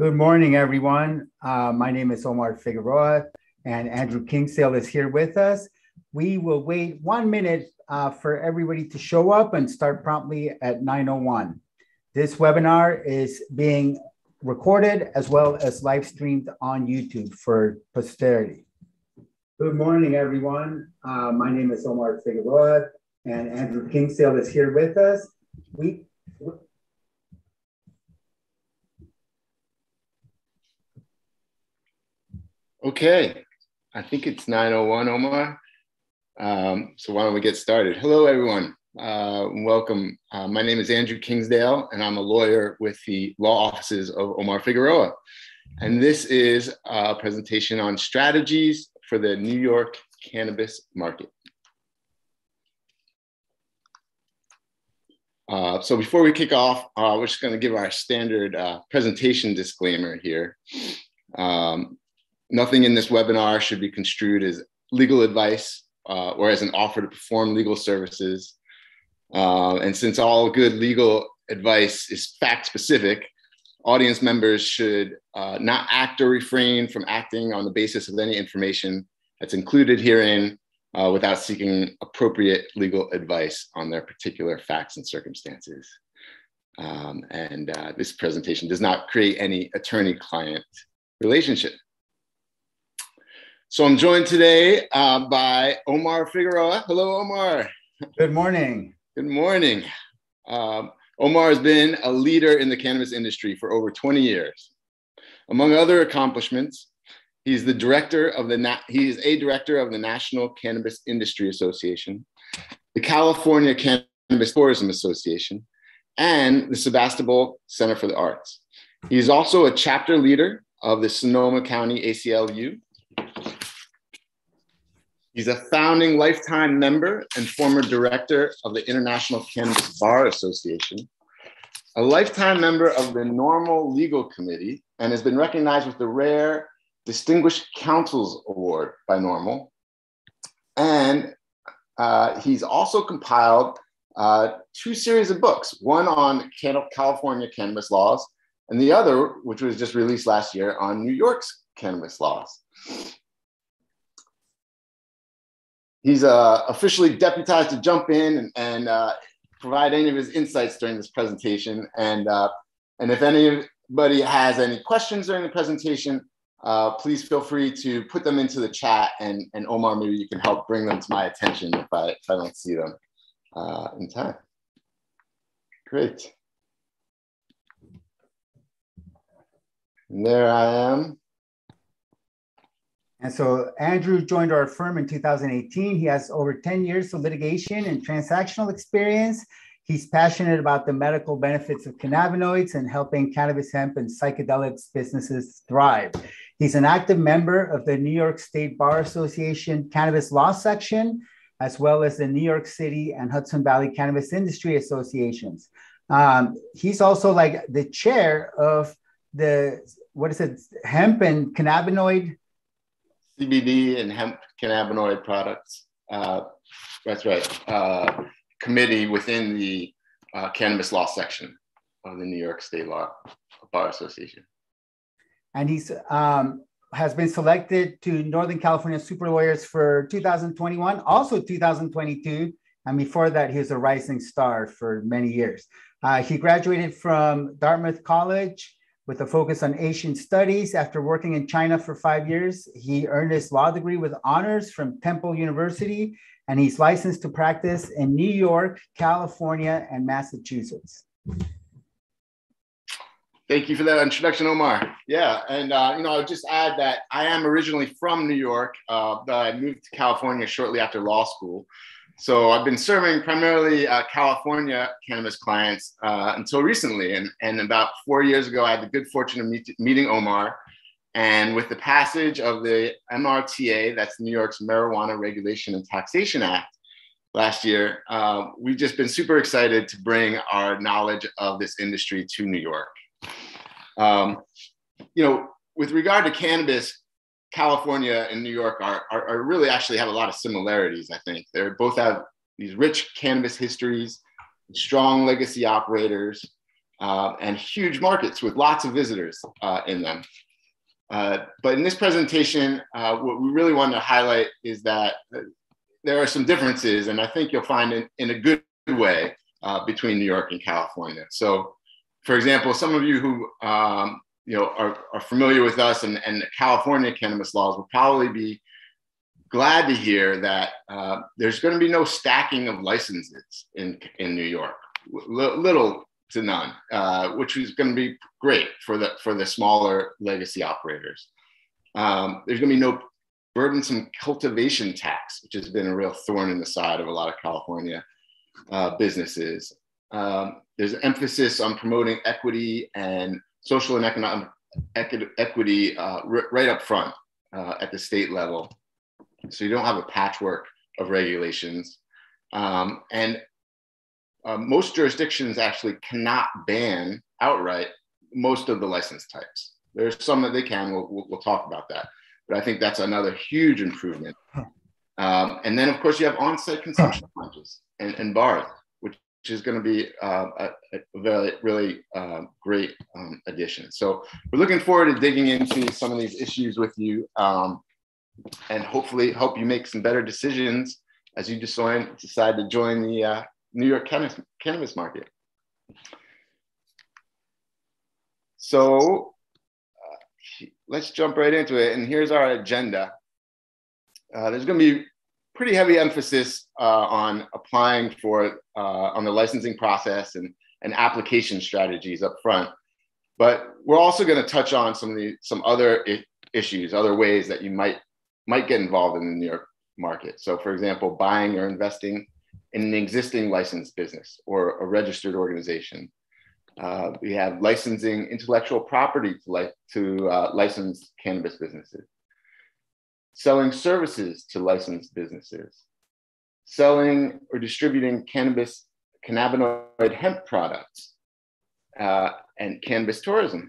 Good morning, everyone. Uh, my name is Omar Figueroa, and Andrew Kingsdale is here with us. We will wait one minute uh, for everybody to show up and start promptly at 9.01. This webinar is being recorded as well as live streamed on YouTube for posterity. Good morning, everyone. Uh, my name is Omar Figueroa, and Andrew Kingsdale is here with us. We Okay, I think it's 9.01, Omar. Um, so why don't we get started? Hello, everyone. Uh, welcome. Uh, my name is Andrew Kingsdale, and I'm a lawyer with the law offices of Omar Figueroa. And this is a presentation on strategies for the New York cannabis market. Uh, so before we kick off, uh, we're just going to give our standard uh, presentation disclaimer here. Um, Nothing in this webinar should be construed as legal advice uh, or as an offer to perform legal services. Uh, and since all good legal advice is fact specific, audience members should uh, not act or refrain from acting on the basis of any information that's included herein uh, without seeking appropriate legal advice on their particular facts and circumstances. Um, and uh, this presentation does not create any attorney client relationship. So I'm joined today uh, by Omar Figueroa. Hello, Omar. Good morning. Good morning. Um, Omar has been a leader in the cannabis industry for over 20 years. Among other accomplishments, he's the director of the Na- he is a director of the National Cannabis Industry Association, the California Cannabis Tourism Association, and the Sebastopol Center for the Arts. He's also a chapter leader of the Sonoma County ACLU He's a founding lifetime member and former director of the International Cannabis Bar Association, a lifetime member of the NORML Legal Committee, and has been recognized with the rare Distinguished Counsels Award by NORML. And uh, he's also compiled uh, two series of books, one on California cannabis laws, and the other, which was just released last year, on New York's cannabis laws. He's uh, officially deputized to jump in and, and uh, provide any of his insights during this presentation. And, uh, and if anybody has any questions during the presentation, uh, please feel free to put them into the chat and, and Omar, maybe you can help bring them to my attention if I, if I don't see them uh, in time. Great. And there I am. And so Andrew joined our firm in 2018. He has over 10 years of litigation and transactional experience. He's passionate about the medical benefits of cannabinoids and helping cannabis, hemp, and psychedelics businesses thrive. He's an active member of the New York State Bar Association Cannabis Law Section, as well as the New York City and Hudson Valley Cannabis Industry Associations. Um, he's also like the chair of the, what is it, hemp and cannabinoid CBD and hemp cannabinoid products. Uh, that's right. Uh, committee within the uh, cannabis law section of the New York State Law Bar Association. And he's um, has been selected to Northern California Super Lawyers for 2021, also 2022. And before that, he was a rising star for many years. Uh, he graduated from Dartmouth College with a focus on Asian studies. After working in China for five years, he earned his law degree with honors from Temple University, and he's licensed to practice in New York, California, and Massachusetts. Thank you for that introduction, Omar. Yeah, and uh, you know, I'll just add that I am originally from New York, uh, but I moved to California shortly after law school. So I've been serving primarily uh, California cannabis clients uh, until recently. And, and about four years ago, I had the good fortune of meet, meeting Omar. And with the passage of the MRTA, that's New York's Marijuana Regulation and Taxation Act, last year, uh, we've just been super excited to bring our knowledge of this industry to New York. Um, you know, with regard to cannabis, California and New York are, are, are, really actually have a lot of similarities, I think. They both have these rich cannabis histories, strong legacy operators. uh, and huge markets with lots of visitors uh, in them. Uh, but in this presentation, uh, what we really want to highlight is that there are some differences, and I think you'll find in, in a good way uh, between New York and California. So, for example, some of you who um, you know are, are familiar with us and, and California cannabis laws will probably be glad to hear that uh, there's going to be no stacking of licenses in, in New York, L- little to none, uh, which is going to be great for the for the smaller legacy operators. Um, there's going to be no burdensome cultivation tax, which has been a real thorn in the side of a lot of California uh, businesses. Um, there's an emphasis on promoting equity and social and economic equity uh, right up front uh, at the state level. So you don't have a patchwork of regulations. Um, and uh, most jurisdictions actually cannot ban outright most of the license types. There's some that they can, we'll, we'll, we'll talk about that. But I think that's another huge improvement. Um, and then, of course, you have on-site consumption lounges and, and bars, which is going to be uh, a, a, very, really uh, great um, addition. So we're looking forward to digging into some of these issues with you. Um, and hopefully help you make some better decisions as you decide, decide to join the uh, New York cannabis, cannabis market. So uh, let's jump right into it. And here's our agenda. Uh, there's going to be pretty heavy emphasis uh, on applying for uh, on the licensing process and, and application strategies up front. But we're also going to touch on some of the some other issues, other ways that you might might get involved in the New York market. So, for example, buying or investing in an existing licensed business or a registered organization. Uh, we have licensing intellectual property to, li- to uh, licensed cannabis businesses, selling services to licensed businesses, selling or distributing cannabis, cannabinoid hemp products, uh, and cannabis tourism.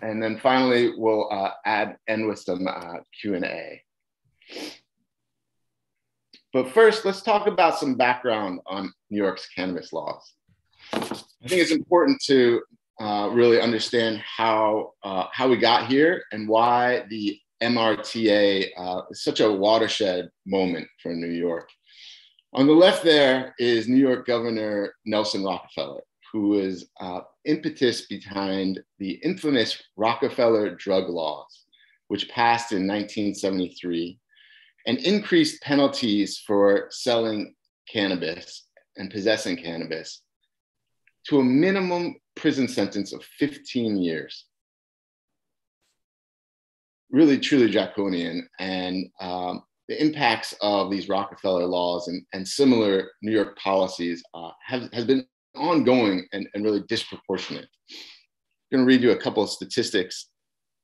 And then finally, we'll uh, add end with some uh, Q&A. But first, let's talk about some background on New York's cannabis laws. I think it's important to uh, really understand how, uh, how we got here and why the MRTA uh, such a watershed moment for New York. On the left there is New York Governor Nelson Rockefeller who is uh, impetus behind the infamous Rockefeller drug laws, which passed in 1973 and increased penalties for selling cannabis and possessing cannabis to a minimum prison sentence of 15 years. Really, truly draconian. And um, the impacts of these Rockefeller laws and, and similar New York policies uh, have, has been ongoing and, and really disproportionate. I'm going to read you a couple of statistics.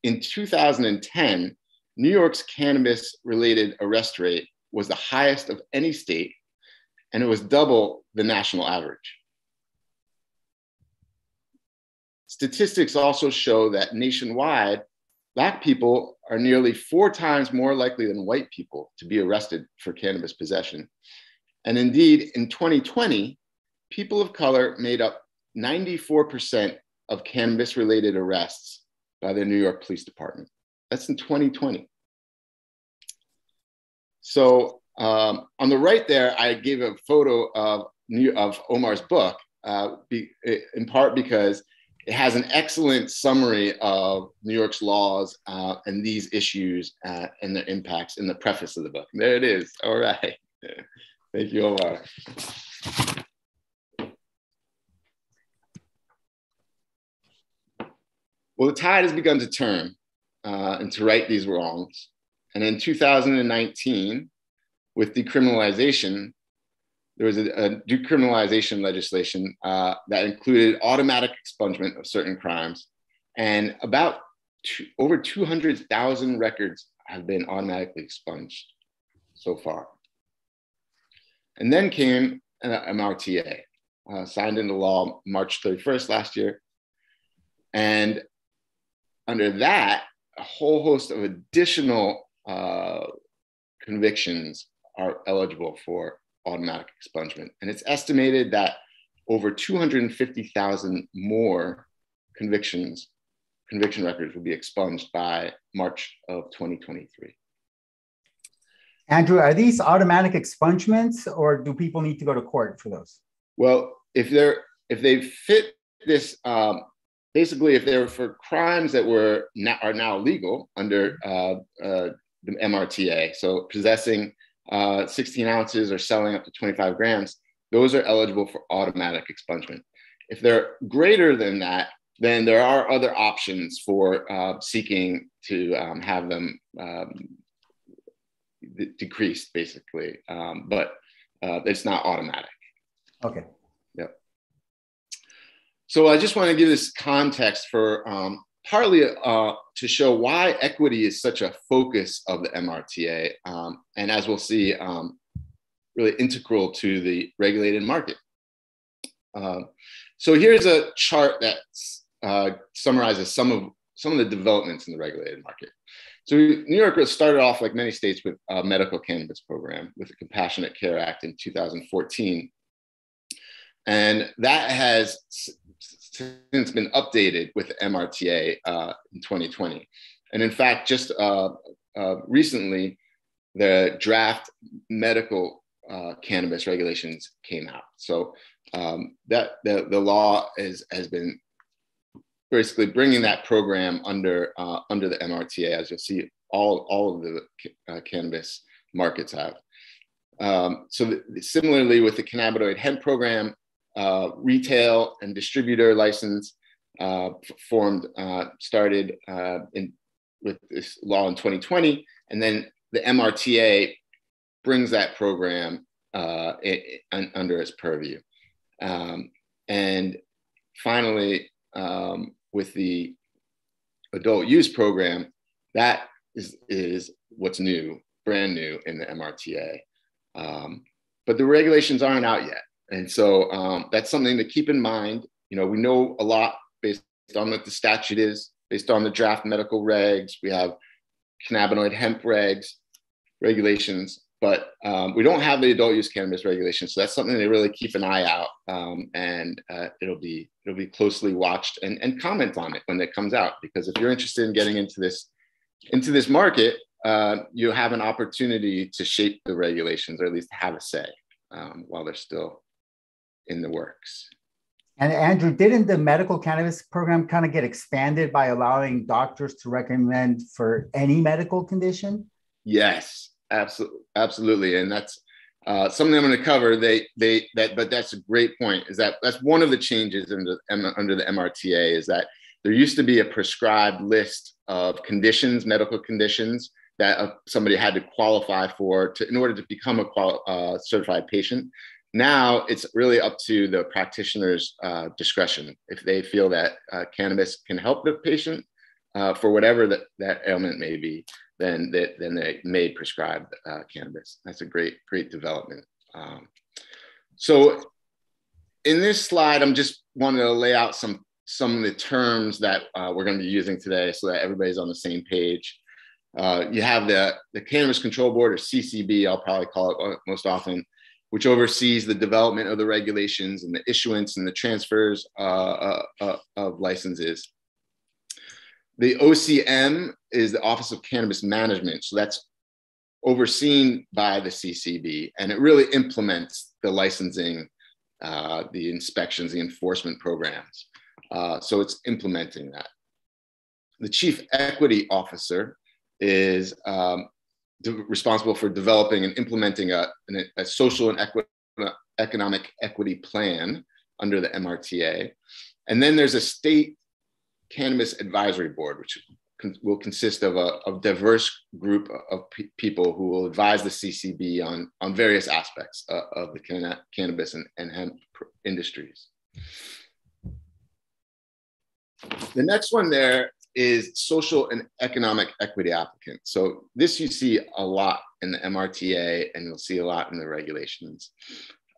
In 2010, New York's cannabis related arrest rate was the highest of any state, and it was double the national average. Statistics also show that nationwide, Black people are nearly four times more likely than white people to be arrested for cannabis possession. And indeed, in 2020, people of color made up 94% of cannabis related arrests by the New York Police Department. That's in 2020. So um, on the right there, I gave a photo of, of Omar's book, uh, be, in part because it has an excellent summary of New York's laws uh, and these issues uh, and their impacts in the preface of the book. There it is. All right. Thank you, Omar. Well, the tide has begun to turn uh, and to right these wrongs. And in 2019, with decriminalization, there was a, a decriminalization legislation uh, that included automatic expungement of certain crimes. And about two, over 200,000 records have been automatically expunged so far. And then came an MRTA, uh, signed into law March 31st last year. And under that, a whole host of additional uh, convictions are eligible for automatic expungement. And it's estimated that over 250,000 more convictions, conviction records will be expunged by March of 2023. Andrew, are these automatic expungements or do people need to go to court for those? Well, if they're if they fit this, um, basically, if they're for crimes that were now, are now legal under uh, uh, the MRTA, so possessing uh, 16 ounces or selling up to 25 grams, those are eligible for automatic expungement. If they're greater than that, then there are other options for uh, seeking to um, have them um, decreased, basically, um, but uh, it's not automatic. Okay. Yep. So I just want to give this context for um, partly uh, to show why equity is such a focus of the MRTA, um, and as we'll see, um, really integral to the regulated market. Uh, so here's a chart that uh, summarizes some of some of the developments in the regulated market. So New York started off like many states with a medical cannabis program with the Compassionate Care Act in 2014. And that has since been updated with MRTA uh, in 2020. And in fact, just uh, uh, recently, the draft medical uh, cannabis regulations came out. So um, that the, the law is, has been basically bringing that program under uh, under the MRTA, as you'll see all, all of the uh, cannabis markets have. Um, so the, similarly with the cannabinoid hemp program, uh, retail and distributor license uh, formed, uh, started uh, in, with this law in 2020, and then the MRTA brings that program uh, it, it, under its purview. Um, and finally, um, with the adult use program, that is, is what's new, brand new in the MRTA. Um, but the regulations aren't out yet. And so um, that's something to keep in mind. You know, we know a lot based on what the statute is, based on the draft medical regs. We have cannabinoid hemp regs, regulations, but um, we don't have the adult use cannabis regulations. So that's something to really keep an eye out, um, and uh, it'll be it'll be closely watched and, and comment on it when it comes out. Because if you're interested in getting into this into this market, uh, you have an opportunity to shape the regulations or at least have a say um, while they're still in the works. And Andrew, didn't the medical cannabis program kind of get expanded by allowing doctors to recommend for any medical condition? Yes, absolutely, absolutely, and that's uh, something I'm going to cover. They, they, that, but that's a great point. Is that that's one of the changes in the, under the MRTA is that there used to be a prescribed list of conditions, medical conditions that uh, somebody had to qualify for to, in order to become a uh, certified patient. Now it's really up to the practitioner's uh, discretion. If they feel that uh, cannabis can help the patient uh, for whatever that, that ailment may be, then they, then they may prescribe uh, cannabis. That's a great, great development. Um, so in this slide, I'm just wanting to lay out some some of the terms that uh, we're going to be using today so that everybody's on the same page. Uh, you have the, the Cannabis Control Board, or CCB, I'll probably call it most often, which oversees the development of the regulations and the issuance and the transfers uh, uh, uh of licenses. The OCM is the Office of Cannabis Management. So that's overseen by the CCB, and it really implements the licensing, the inspections, the enforcement programs. Uh, so it's implementing that. The chief equity officer is um, responsible for developing and implementing a, a social and equi economic equity plan under the MRTA. And then there's a state cannabis advisory board, which con will consist of a diverse group of people who will advise the CCB on, on various aspects uh, of the can cannabis and, and hemp industries. The next one there is social and economic equity applicant. So this you see a lot in the MRTA and you'll see a lot in the regulations.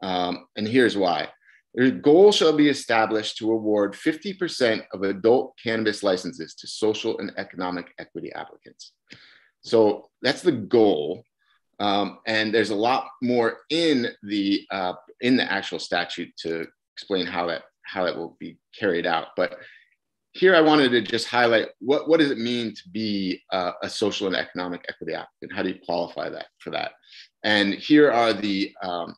Um, and here's why. The goal shall be established to award 50% of adult cannabis licenses to social and economic equity applicants. So that's the goal. Um, and there's a lot more in the uh, in the actual statute to explain how that how that will be carried out. But here I wanted to just highlight what, what does it mean to be uh, a social and economic equity applicant? How do you qualify that for that? And here are the um,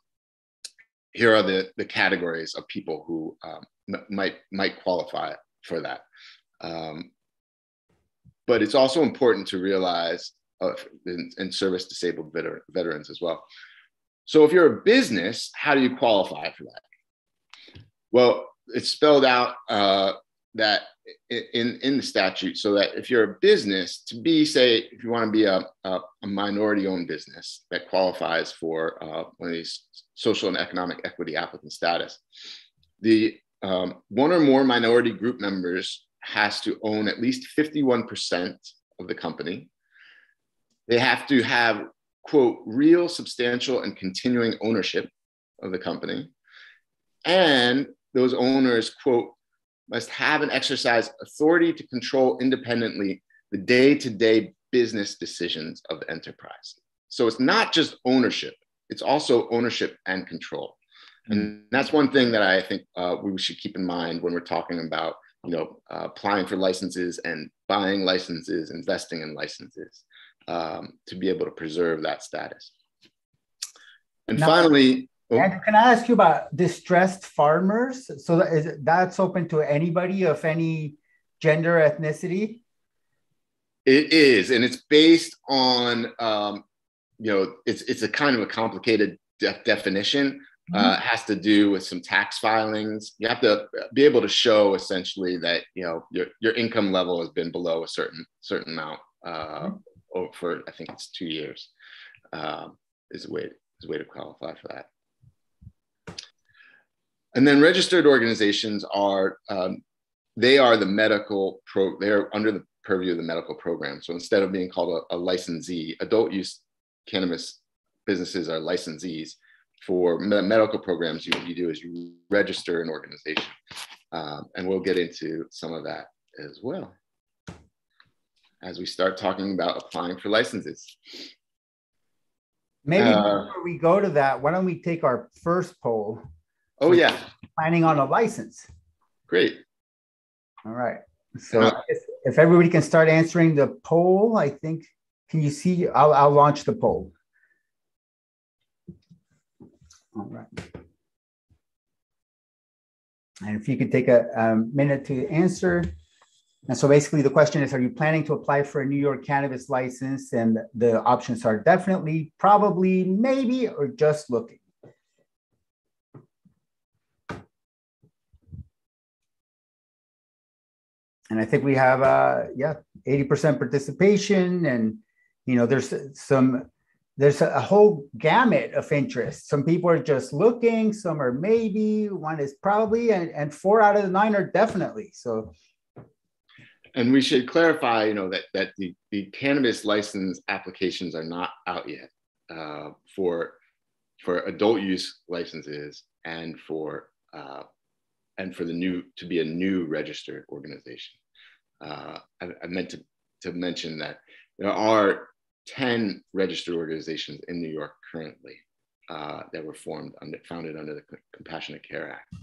here are the, the categories of people who um, might might qualify for that. Um, but it's also important to realize uh, in, in, service disabled veter- veterans as well. So if you're a business, how do you qualify for that? Well, it's spelled out uh, that in, in the statute so that if you're a business to be say if you want to be a, a, a minority owned business that qualifies for uh, one of these social and economic equity applicant status the um, one or more minority group members has to own at least 51% of the company. They have to have quote real substantial and continuing ownership of the company. And those owners quote must have and exercise authority to control independently the day to day business decisions of the enterprise. So it's not just ownership, it's also ownership and control. And that's one thing that I think uh, we should keep in mind when we're talking about you know, uh, applying for licenses and buying licenses, investing in licenses um, to be able to preserve that status. And now, finally. Andrew, can I ask you about distressed farmers? So that is, that's open to anybody of any gender, ethnicity? It is, and it's based on, um, you know, it's it's a kind of a complicated de- definition. Mm-hmm. Uh, has to do with some tax filings. You have to be able to show essentially that you know your your income level has been below a certain certain amount uh, mm-hmm. for I think it's two years. Um, is a way is a way to qualify for that. And then registered organizations are, um, they are the medical pro, they're under the purview of the medical program. So instead of being called a, a licensee, adult use cannabis businesses are licensees. For me- medical programs, you, what you do is you register an organization. Um, and we'll get into some of that as well as we start talking about applying for licenses. Maybe uh, before we go to that, why don't we take our first poll Oh, yeah. Planning on a license. Great. All right. So uh, if, if, everybody can start answering the poll, I think, can you see? I'll, I'll launch the poll. All right. And if you could take a, a minute to answer. And so basically the question is, are you planning to apply for a New York cannabis license? And the options are definitely, probably, maybe, or just looking. And I think we have uh yeah 80% participation and you know there's some there's a whole gamut of interest. Some people are just looking, some are maybe, one is probably, and, and four out of the nine are definitely. So and we should clarify, you know, that that the, the cannabis license applications are not out yet uh, for for adult use licenses and for uh, and for the new to be a new registered organization uh, I, I, meant to, to mention that there are 10 registered organizations in New York currently uh, that were formed, under, founded under the Compassionate Care Act.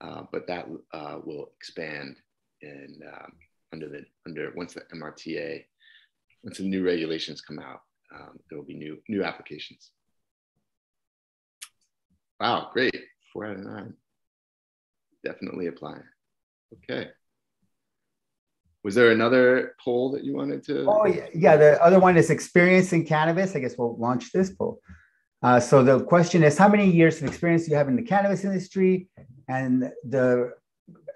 Uh, but that uh, will expand in, um, under the, under, once the MRTA, once the new regulations come out, um, there will be new, new applications. Wow, great, four out of nine. Definitely apply. Okay. Was there another poll that you wanted to? Oh, yeah. yeah. The other one is experience in cannabis. I guess we'll launch this poll. Uh, so the question is, how many years of experience do you have in the cannabis industry? And the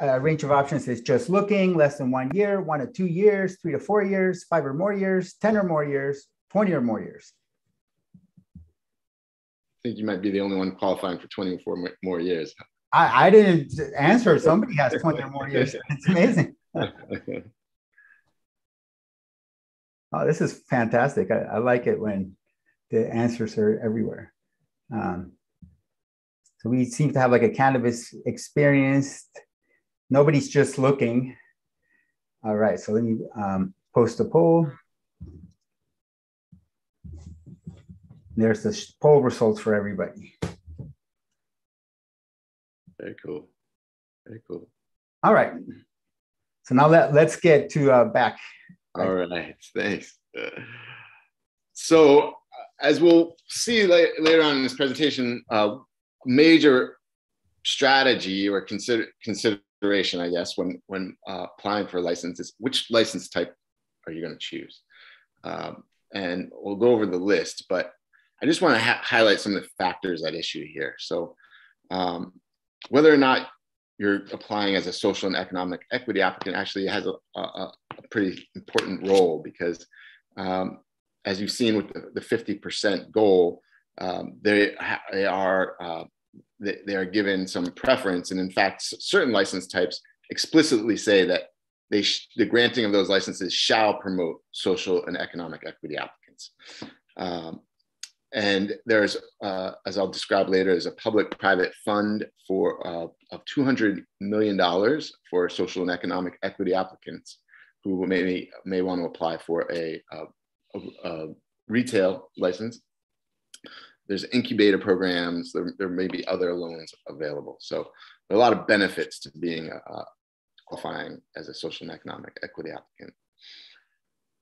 uh, range of options is just looking, less than one year, one to two years, three to four years, five or more years, 10 or more years, 20 or more years. I think you might be the only one qualifying for 24 more years. I, I didn't answer. Somebody has 20 or more years. It's amazing. Oh, this is fantastic. I, I like it when the answers are everywhere. Um, so we seem to have like a cannabis experienced. Nobody's just looking. All right, so let me um, post a poll. There's the poll results for everybody. Very cool. Very cool. All right. So now let, let's get to uh, back. All right. Thanks. So as we'll see later on in this presentation, uh, major strategy or consider consideration, I guess, when when uh, applying for a license is which license type are you going to choose? Um, and we'll go over the list, but I just want to ha- highlight some of the factors at issue here. So, um, whether or not you're applying as a social and economic equity applicant actually has a, a, a pretty important role because um, as you've seen with the, the 50% goal, um, they, they are uh, they, they, are given some preference, and in fact, certain license types explicitly say that they sh- the granting of those licenses shall promote social and economic equity applicants. Um, and there's, uh, as I'll describe later, there's a public-private fund for uh, of 200 million dollars for social and economic equity applicants who may may want to apply for a, a, a retail license. There's incubator programs. There, there may be other loans available. So there are a lot of benefits to being uh, qualifying as a social and economic equity applicant.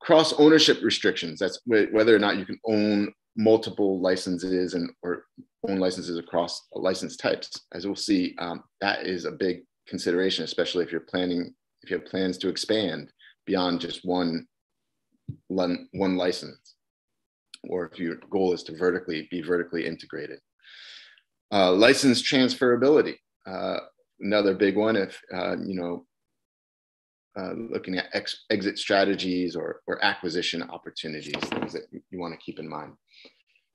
Cross ownership restrictions. That's whether or not you can own multiple licenses and or own licenses across license types. As we'll see, um, that is a big consideration, especially if you're planning, if you have plans to expand beyond just one, one, license, or if your goal is to vertically be vertically integrated. Uh, license transferability, uh, another big one. If uh, you know, uh, looking at ex- exit strategies or, or acquisition opportunities, things that you want to keep in mind.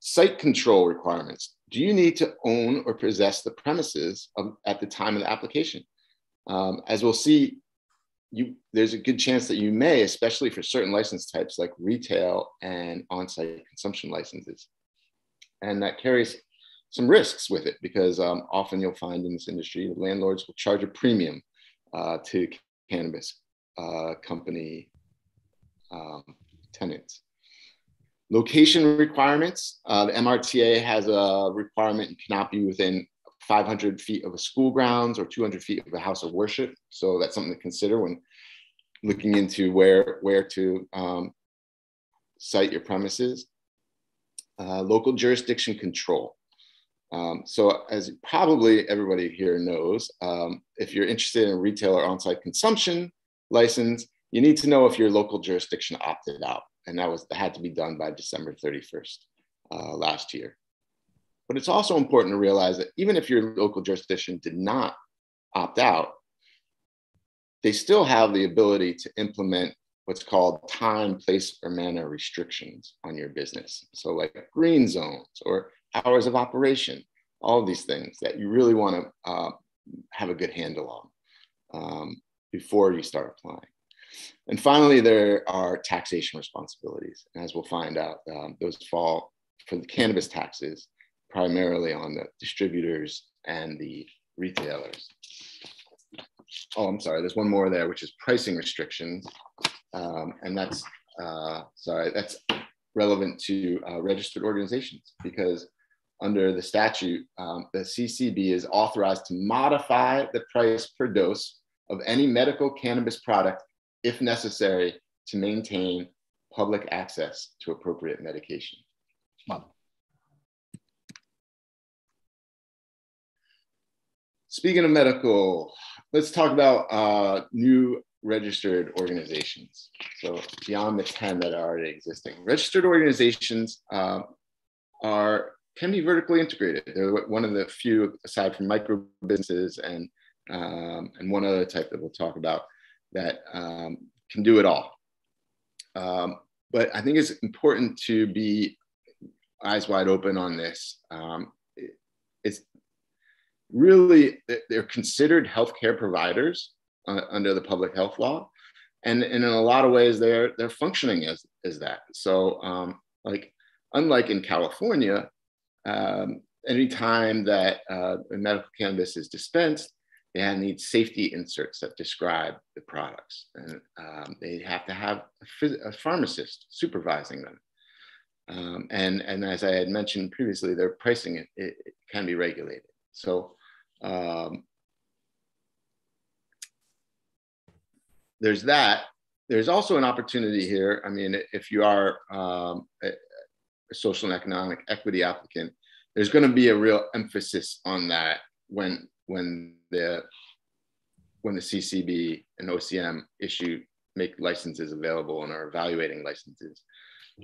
Site control requirements. Do you need to own or possess the premises of, at the time of the application? Um, as we'll see, you, there's a good chance that you may, especially for certain license types like retail and on-site consumption licenses. And that carries some risks with it because um, often you'll find in this industry, landlords will charge a premium uh, to cannabis uh, company um, tenants. Location requirements. Uh, the MRTA has a requirement you cannot be within 500 feet of a school grounds or 200 feet of a house of worship. So that's something to consider when looking into where, where to um, site your premises. Uh, local jurisdiction control. Um, so as probably everybody here knows, um, if you're interested in retail or on-site consumption license, you need to know if your local jurisdiction opted out and that was that had to be done by December 31st uh, last year. But it's also important to realize that even if your local jurisdiction did not opt out, they still have the ability to implement what's called time, place, or manner restrictions on your business. So, like green zones or hours of operation, all these things that you really want to uh, have a good handle on um, before you start applying. And finally, there are taxation responsibilities. And as we'll find out, um, those fall for the cannabis taxes primarily on the distributors and the retailers. Oh, I'm sorry, there's one more there, which is pricing restrictions. Um, and that's, uh, sorry, that's relevant to uh, registered organizations because under the statute, um, the CCB is authorized to modify the price per dose of any medical cannabis product if necessary, to maintain public access to appropriate medication. Wow. Speaking of medical, let's talk about uh, new registered organizations. So beyond the 10 that are already existing. Registered organizations uh, are can be vertically integrated. They're one of the few, aside from micro businesses and um, and one other type that we'll talk about, that um, can do it all. Um, but I think it's important to be eyes wide open on this. Um, it, it's really, they're considered healthcare providers uh, under the public health law. And, and in a lot of ways, they're, they're functioning as, as that. So, um, like, unlike in California, um, anytime that uh, medical cannabis is dispensed, they need safety inserts that describe the products. And um, they have to have a, a pharmacist supervising them. Um, and, and as I had mentioned previously, their pricing it, it can be regulated. So um, there's that. There's also an opportunity here. I mean, if you are um, a, a social and economic equity applicant, there's going to be a real emphasis on that when when the when the CCB and OCM issue make licenses available and are evaluating licenses.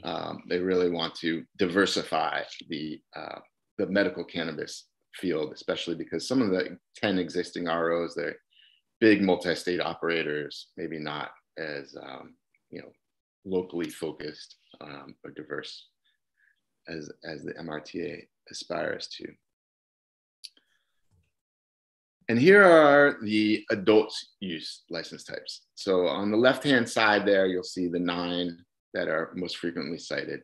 Um, they really want to diversify the uh, the medical cannabis field, especially because some of the 10 existing ROs, they're big multi-state operators, maybe not as um, you know locally focused um, or diverse as as the MRTA aspires to. And here are the adult use license types. So on the left-hand side there, you'll see the nine that are most frequently cited.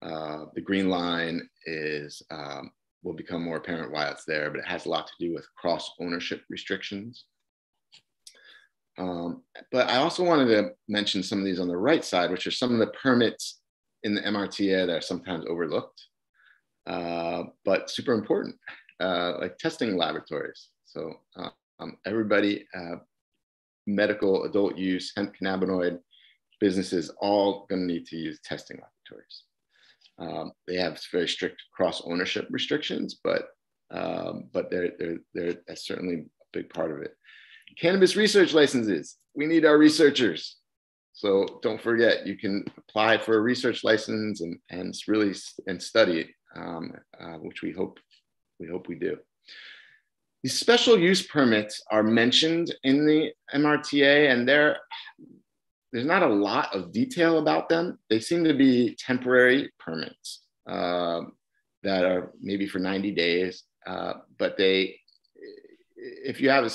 Uh, the green line is um, will become more apparent why it's there, but it has a lot to do with cross ownership restrictions. Um, but I also wanted to mention some of these on the right side, which are some of the permits in the MRTA that are sometimes overlooked, uh, but super important, uh, like testing laboratories. So um, everybody, uh, medical, adult use, hemp cannabinoid businesses, all gonna need to use testing laboratories. Um, they have very strict cross ownership restrictions, but um, but they're, they're, they're, that's certainly a big part of it. Cannabis research licenses. We need our researchers. So don't forget, you can apply for a research license and, and really and study, um, uh, which we hope we hope we do. These special use permits are mentioned in the MRTA, and there's not a lot of detail about them. They seem to be temporary permits uh, that are maybe for 90 days, uh, but they, if you have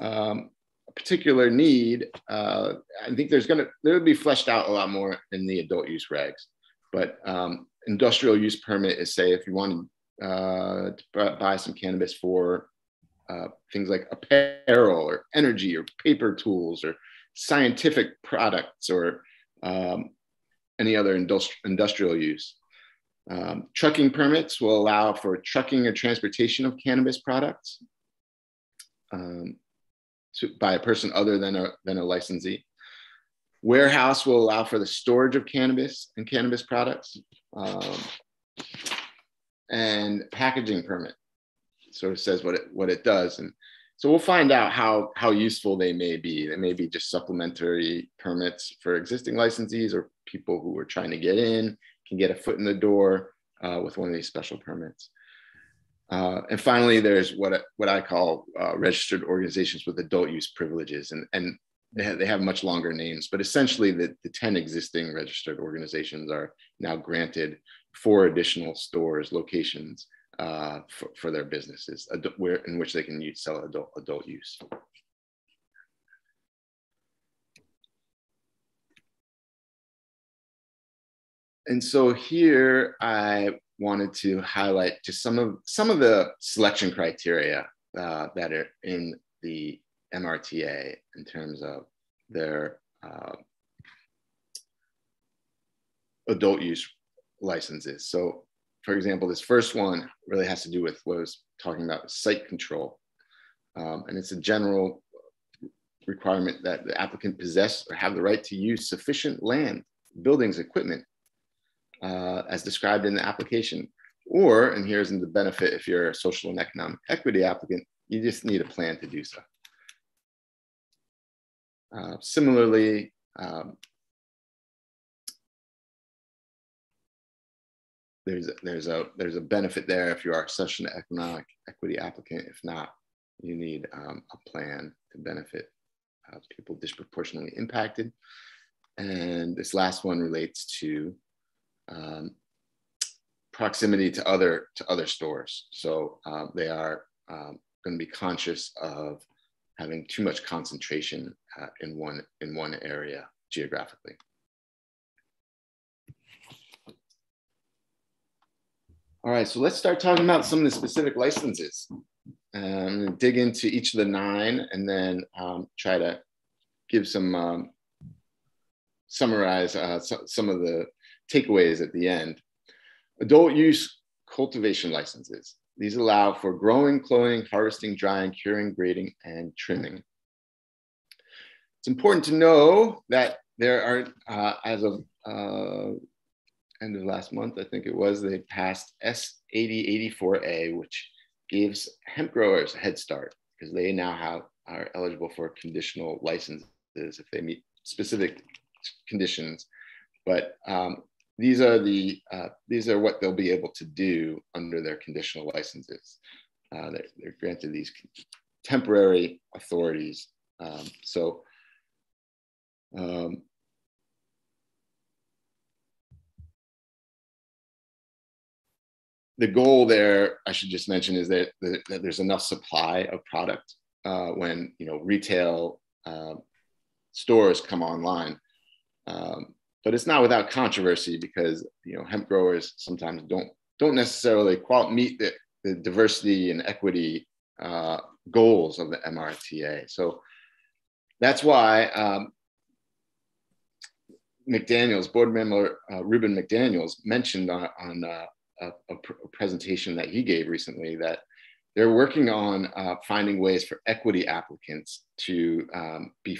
a, um, a particular need, uh, I think there's gonna, there will be fleshed out a lot more in the adult use regs. But um, industrial use permit is say if you want uh, to buy some cannabis for uh, things like apparel or energy or paper tools or scientific products or um, any other industri- industrial use. Um, trucking permits will allow for trucking or transportation of cannabis products um, to, by a person other than a, than a licensee. Warehouse will allow for the storage of cannabis and cannabis products. Um, and packaging permit sort of says what it, what it does. And so we'll find out how, how useful they may be. They may be just supplementary permits for existing licensees or people who are trying to get in can get a foot in the door uh, with one of these special permits. Uh, and finally, there's what, what I call uh, registered organizations with adult use privileges. And, and they, have, they have much longer names, but essentially the, the 10 existing registered organizations are now granted four additional stores, locations uh, for, for their businesses where, in which they can use, sell adult, adult use. And so here I wanted to highlight just some of some of the selection criteria uh, that are in the MRTA in terms of their uh, adult use licenses. So for example, this first one really has to do with what I was talking about site control. Um, and it's a general requirement that the applicant possess or have the right to use sufficient land, buildings, equipment uh, as described in the application. Or, and here's the benefit if you're a social and economic equity applicant, you just need a plan to do so. Uh, similarly, um, there's a, there's a there's a benefit there if you are such an economic equity applicant. If not, you need um, a plan to benefit uh, people disproportionately impacted. And this last one relates to um, proximity to other to other stores. So um, they are um, going to be conscious of having too much concentration uh, in one in one area geographically. All right, so let's start talking about some of the specific licenses. Um, dig into each of the nine and then um, try to give some, um, summarize uh, so, some of the takeaways at the end. Adult use cultivation licenses. These allow for growing, cloning, harvesting, drying, curing, grading, and trimming. it's important to know that there are, uh, as of uh, end of last month, I think it was, they passed S8084A, which gives hemp growers a head start because they now have are eligible for conditional licenses if they meet specific conditions. But um, these are the uh, these are what they'll be able to do under their conditional licenses. Uh, they're, they're, granted these temporary authorities. Um, so um, the goal there, I should just mention, is that, that, there's enough supply of product uh, when you know retail uh, stores come online. Um, but it's not without controversy because you know hemp growers sometimes don't don't necessarily quite meet the, the diversity and equity uh, goals of the MRTA. So that's why um, McDaniels, board member uh, Reuben McDaniels, mentioned on, on a, a, a, presentation that he gave recently that they're working on uh, finding ways for equity applicants to um, be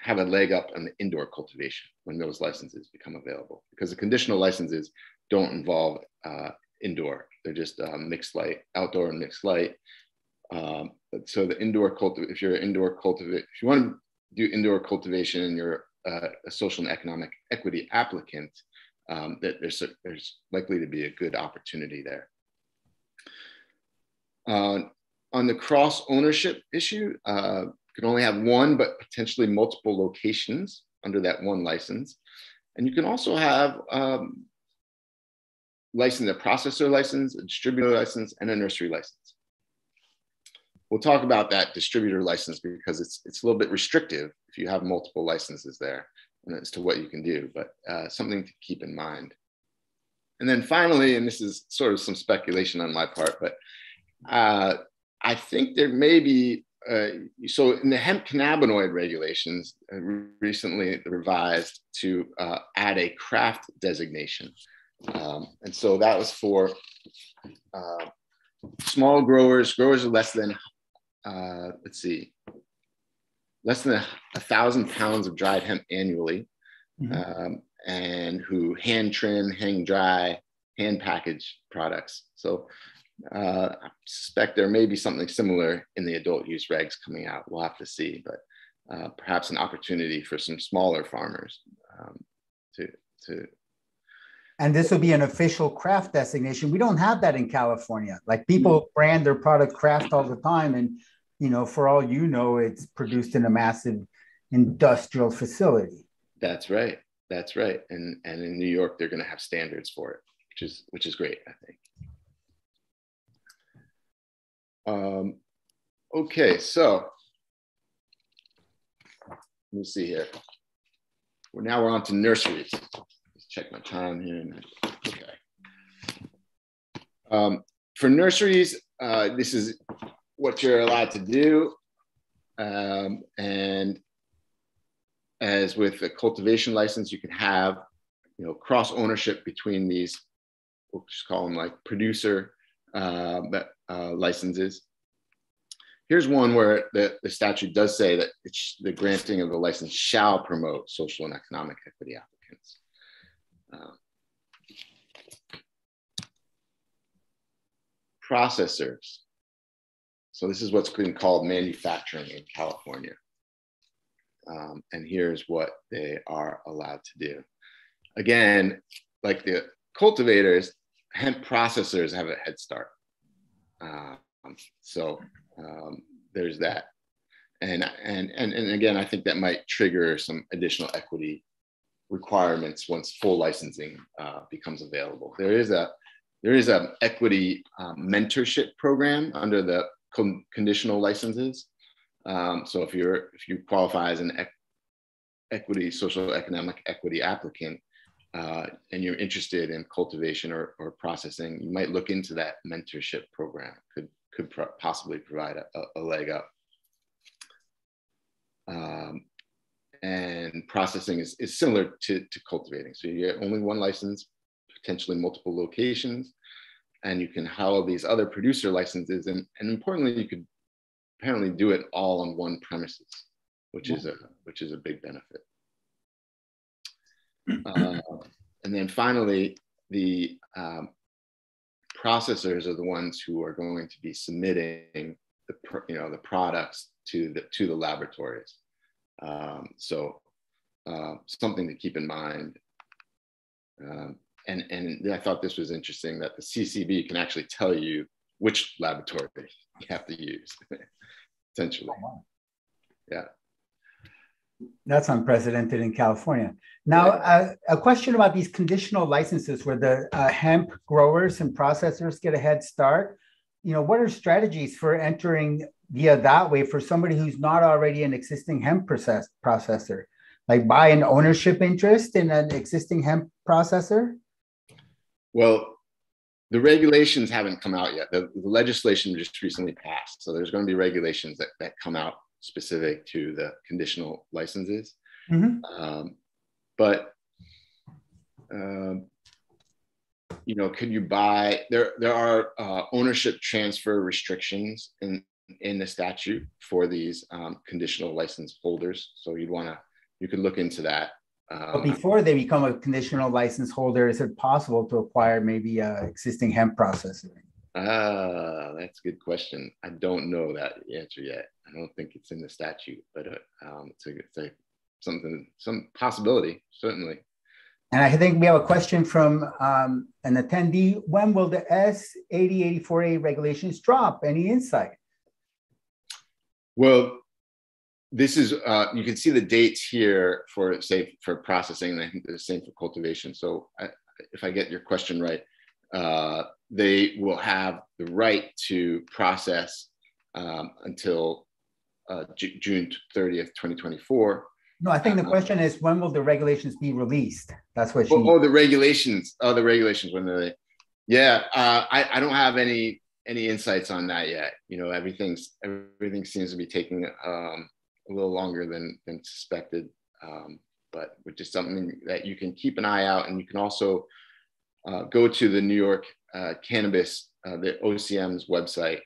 have a leg up on the indoor cultivation when those licenses become available. Because the conditional licenses don't involve uh, indoor. They're just uh, mixed light outdoor and mixed light. Um, so the indoor cultivate if you're indoor cultivate if you want to do indoor cultivation and you're uh, a social and economic equity applicant um, that there's, there's likely to be a good opportunity there. Uh, on the cross ownership issue, uh, you can only have one, but potentially multiple locations under that one license. And you can also have um, license, a processor license, a distributor license, and a nursery license. We'll talk about that distributor license because it's, it's a little bit restrictive if you have multiple licenses there as to what you can do, but uh, something to keep in mind. And then finally, and this is sort of some speculation on my part, but uh, I think there may be, uh, so in the hemp cannabinoid regulations, uh, recently revised to uh, add a craft designation. Um, and so that was for uh, small growers, growers of less than, let's see, less than a, a thousand pounds of dried hemp annually, mm-hmm. um, and who hand trim, hang dry, hand package products. So uh, I suspect there may be something similar in the adult use regs coming out. We'll have to see, but uh, perhaps an opportunity for some smaller farmers um, to to. And this will be an official craft designation. We don't have that in California. Like people mm-hmm. brand their product craft all the time, and you know, for all you know, it's produced in a massive industrial facility. That's right. That's right. And and in New York, they're going to have standards for it, which is which is great, I think. Um, okay, so let me see here. Well, now we're on to nurseries. Let's check my time here. Okay. Um, for nurseries, uh, this is what you're allowed to do. Um, and as with a cultivation license, you can have you know cross ownership between these, we'll just call them like producer uh, uh, licenses. Here's one where the, the statute does say that it's the granting of the license shall promote social and economic equity applicants. Uh, processors. So this is what's been called manufacturing in California. Um, and here's what they are allowed to do. Again, like the cultivators, hemp processors have a head start. Um, so um, there's that. And, and, and, and again, I think that might trigger some additional equity requirements once full licensing uh, becomes available. There is a there is an equity um, mentorship program under the con- conditional licenses. Um, so if you're if you qualify as an equity, social economic equity applicant, uh, and you're interested in cultivation or, or processing, you might look into that mentorship program. Could could pro- possibly provide a, a, leg up. Um, and processing is, is similar to, to cultivating. So you get only one license, potentially multiple locations and you can have these other producer licenses. And, and importantly, you could apparently do it all on one premises. which is a which is a big benefit. Uh, and then finally, the um, processors are the ones who are going to be submitting the you know the products to the to the laboratories. Um, so uh, something to keep in mind. Um, and and I thought this was interesting that the CCB can actually tell you which laboratory you have to use, essentially. Oh, yeah. That's unprecedented in California. Now, uh, a question about these conditional licenses where the uh, hemp growers and processors get a head start. You know, what are strategies for entering via that way for somebody who's not already an existing hemp process processor? Like buy an ownership interest in an existing hemp processor? Well, the regulations haven't come out yet. The, the legislation just recently passed. So there's going to be regulations that, that come out specific to the conditional licenses. Mm-hmm. Um, but um, you know, could you buy? There, there are uh, ownership transfer restrictions in in the statute for these um, conditional license holders. So you'd want to, you could look into that. Um, but before they become a conditional license holder, is it possible to acquire maybe a existing hemp processor? Ah, that's a good question. I don't know that answer yet. I don't think it's in the statute, but uh, um, it's, a, it's a, something, some possibility, certainly. And I think we have a question from um, an attendee. When will the S8084A regulations drop? Any insight? Well, this is, uh, you can see the dates here for, say, for processing, I think the same for cultivation. So I, if I get your question right, uh, they will have the right to process um, until uh, June 30th, 2024. No, I think the uh, question is when will the regulations be released? That's what she. Oh, oh the regulations. Oh, the regulations. When are they? Yeah, uh, I, I don't have any any insights on that yet. You know, everything's everything seems to be taking um, a little longer than than suspected, um, but which is something that you can keep an eye out, and you can also uh, go to the New York uh, Cannabis, uh, the OCM's website.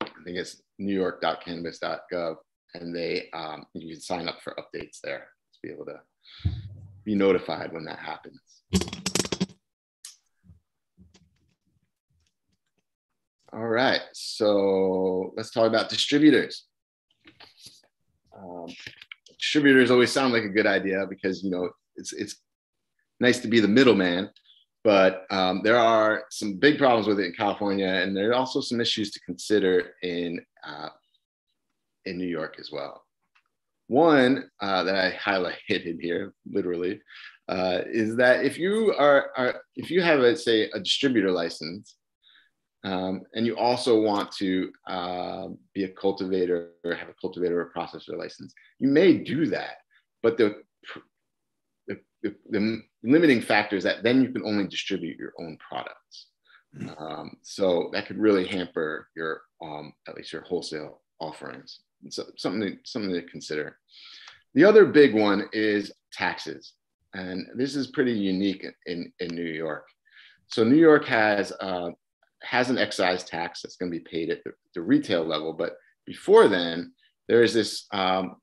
I think it's newyork.cannabis.gov, and they um, you can sign up for updates there to be able to be notified when that happens. All right, so let's talk about distributors. Um, distributors always sound like a good idea because you know it's it's nice to be the middleman but um, there are some big problems with it in California, and there are also some issues to consider in uh, in New York as well. One uh, that I highlighted here, literally, uh, is that if you are, are if you have a say a distributor license, um, and you also want to uh, be a cultivator or have a cultivator or processor license, you may do that, but the the, the limiting factor is that then you can only distribute your own products. Mm. Um, so that could really hamper your, um, at least your wholesale offerings. So something to, something to consider. The other big one is taxes. And this is pretty unique in, in New York. So New York has, uh, has an excise tax that's going to be paid at the, the, retail level. But before then, there is this, um,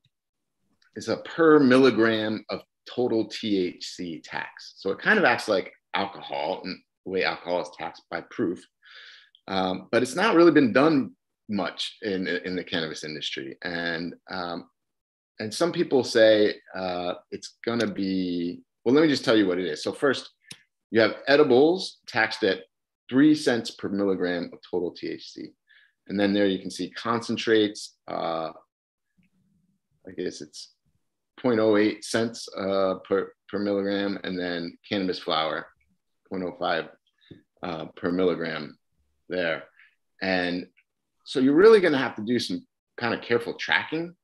it's a per milligram of total THC tax. So it kind of acts like alcohol and the way alcohol is taxed by proof. Um, but it's not really been done much in, in the cannabis industry. And, um, and some people say uh, it's going to be, well, let me just tell you what it is. So, first, you have edibles taxed at three cents per milligram of total THC. And then there you can see concentrates. Uh, I guess it's 0.08 cents uh, per, per milligram, and then cannabis flower, 0.05 uh, per milligram there. And so you're really going to have to do some kind of careful tracking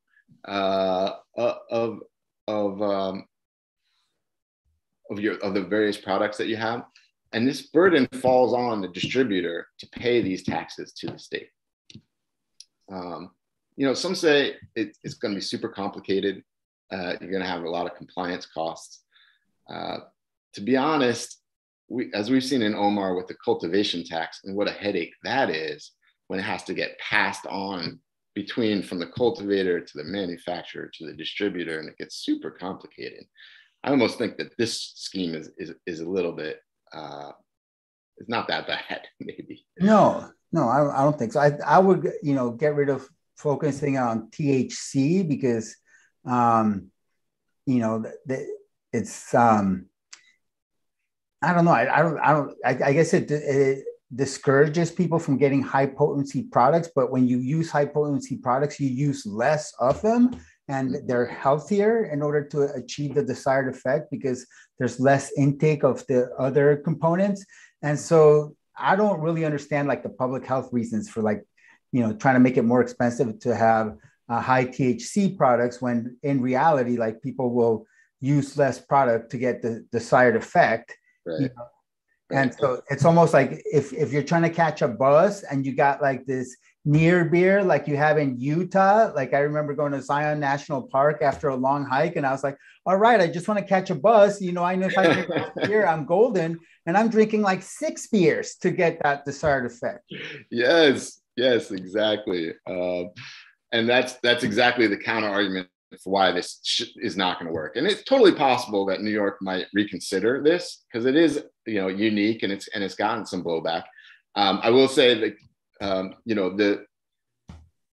uh, of of um, of your of the various products that you have, and this burden falls on the distributor to pay these taxes to the state. Um, you know, some say it, it's going to be super complicated. Uh, you're going to have a lot of compliance costs. Uh, to be honest, we, as we've seen in Omar with the cultivation tax and what a headache that is when it has to get passed on between from the cultivator to the manufacturer to the distributor, and it gets super complicated. I almost think that this scheme is is, is a little bit uh, it's not that bad, maybe. No, no, I, I don't think so. I, I would, you know, get rid of focusing on THC because, um, you know, the, the, it's, um, I don't know. I, I don't, I don't, I, I guess it, it discourages people from getting high potency products, but when you use high potency products, you use less of them and mm-hmm. they're healthier in order to achieve the desired effect because there's less intake of the other components. And so I don't really understand like the public health reasons for like, you know, trying to make it more expensive to have uh, high THC products when in reality, like people will use less product to get the desired effect. Right. You know? And so it's almost like if, if you're trying to catch a bus and you got like this near beer like you have in Utah. Like I remember going to Zion National Park after a long hike, and I was like, "All right, I just want to catch a bus. You know, I know if I drink beer, I'm golden." And I'm drinking like six beers to get that desired effect. Yes, yes, exactly. Um, and that's that's exactly the counter argument for why this sh- is not going to work. And it's totally possible that New York might reconsider this because it is, you know, unique and it's and it's gotten some blowback. Um, I will say that um, you know, the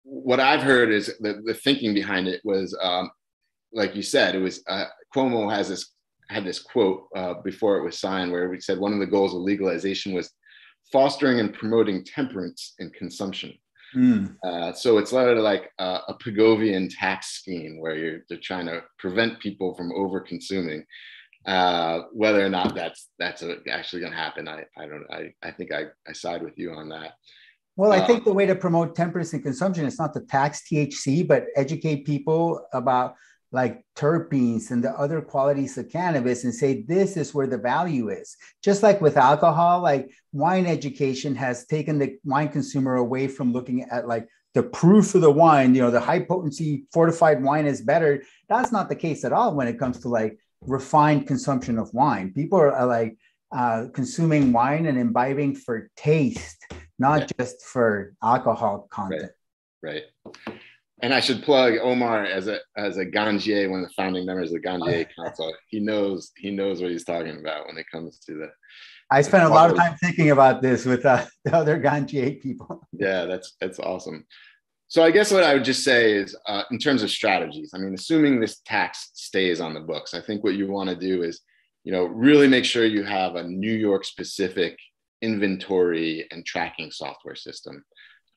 what I've heard is the, the thinking behind it was, um, like you said, it was uh, Cuomo has this had this quote uh, before it was signed where he said one of the goals of legalization was fostering and promoting temperance in consumption. Mm. Uh, so it's sort of like a, a Pigovian tax scheme where you're they're trying to prevent people from over consuming. Uh, whether or not that's that's a, actually going to happen, I, I don't I, I think I, I side with you on that. Well, I think the way to promote temperance and consumption is not to tax THC, but educate people about like terpenes and the other qualities of cannabis and say this is where the value is. Just like with alcohol, like wine education has taken the wine consumer away from looking at like the proof of the wine, you know, the high potency fortified wine is better. That's not the case at all when it comes to like refined consumption of wine. People are, are like uh, consuming wine and imbibing for taste not yeah. just for alcohol content. Right. right. And I should plug Omar as a as a Ganjier, one of the founding members of the Ganjier oh. Council. He knows he knows what he's talking about when it comes to the. I spent a lot of time thinking about this with uh, the other Ganjier people. Yeah, that's that's awesome. So I guess what I would just say is, uh, in terms of strategies, I mean, assuming this tax stays on the books, I think what you want to do is, you know, really make sure you have a New York specific inventory and tracking software system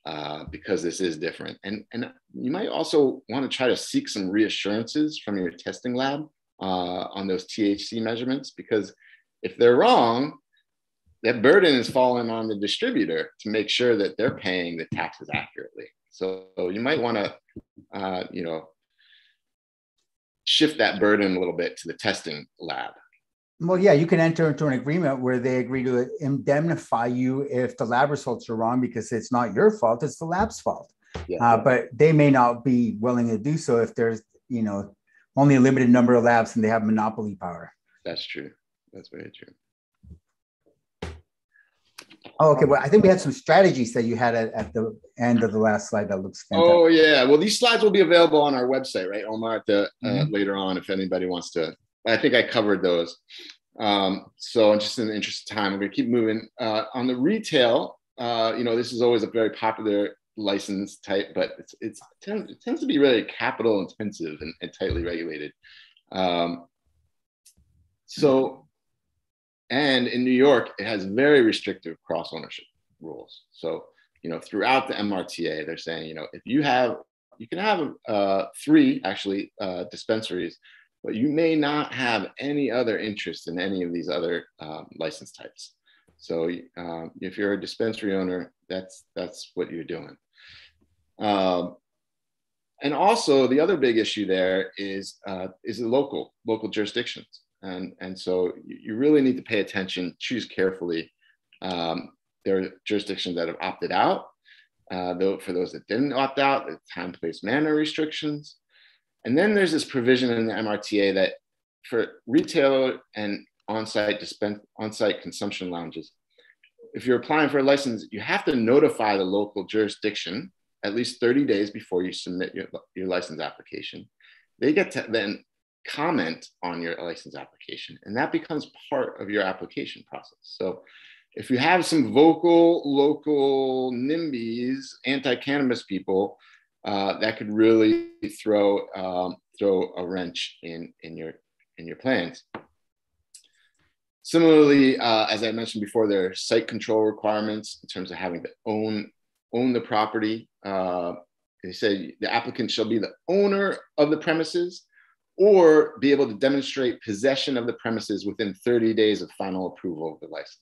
uh, because this is different. And, and you might also want to try to seek some reassurances from your testing lab uh, on those THC measurements because if they're wrong, that burden is falling on the distributor to make sure that they're paying the taxes accurately. So you might want to, uh, you know, shift that burden a little bit to the testing lab. Well, yeah, you can enter into an agreement where they agree to indemnify you if the lab results are wrong because it's not your fault; it's the lab's fault. Yeah. Uh, but they may not be willing to do so if there's, you know, only a limited number of labs and they have monopoly power. That's true. That's very true. Oh, okay. Well, I think we had some strategies that you had at, at the end of the last slide that looks fantastic. Oh, yeah. Well, these slides will be available on our website, right, Omar, the, uh, mm-hmm. later on if anybody wants to I think I covered those. Um, so just in the interest of time, I'm gonna keep moving. Uh, on the retail, uh, you know, this is always a very popular license type, but it's, it's it, tends, it tends to be really capital intensive and, and tightly regulated. Um, so, and in New York, it has very restrictive cross ownership rules. So, you know, throughout the MRTA, they're saying, you know, if you have, you can have uh, three actually uh, dispensaries but you may not have any other interest in any of these other um, license types. So um, if you're a dispensary owner, that's that's what you're doing. Um, and also the other big issue there is uh, is the local local jurisdictions, and and so you really need to pay attention, choose carefully. Um, there are jurisdictions that have opted out. Uh, though for those that didn't opt out, the time, place, manner restrictions. And then there's this provision in the MRTA that for retail and on-site dispense, on-site consumption lounges, if you're applying for a license, you have to notify the local jurisdiction at least 30 days before you submit your, your license application. They get to then comment on your license application, and that becomes part of your application process. So if you have some vocal, local NIMBYs, anti-cannabis people, uh, that could really throw um, throw a wrench in in your in your plans. Similarly, uh, as I mentioned before, there are site control requirements in terms of having to own own the property. Uh, they say the applicant shall be the owner of the premises or be able to demonstrate possession of the premises within 30 days of final approval of the license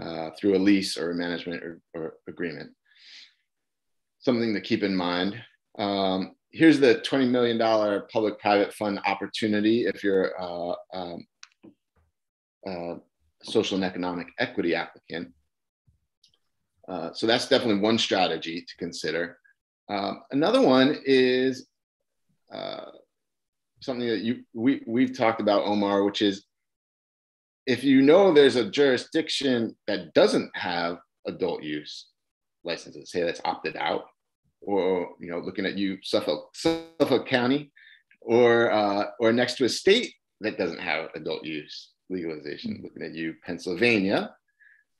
uh, through a lease or a management or, or agreement. Something to keep in mind. Um, here's the $20 million public-private fund opportunity if you're uh, um, uh, social and economic equity applicant. Uh, so that's definitely one strategy to consider. Um, another one is uh, something that you we we've talked about, Omar, which is if you know there's a jurisdiction that doesn't have adult use licenses, say that's opted out, or you know, looking at you, Suffolk, Suffolk County, or uh, or next to a state that doesn't have adult use legalization, looking at you, Pennsylvania,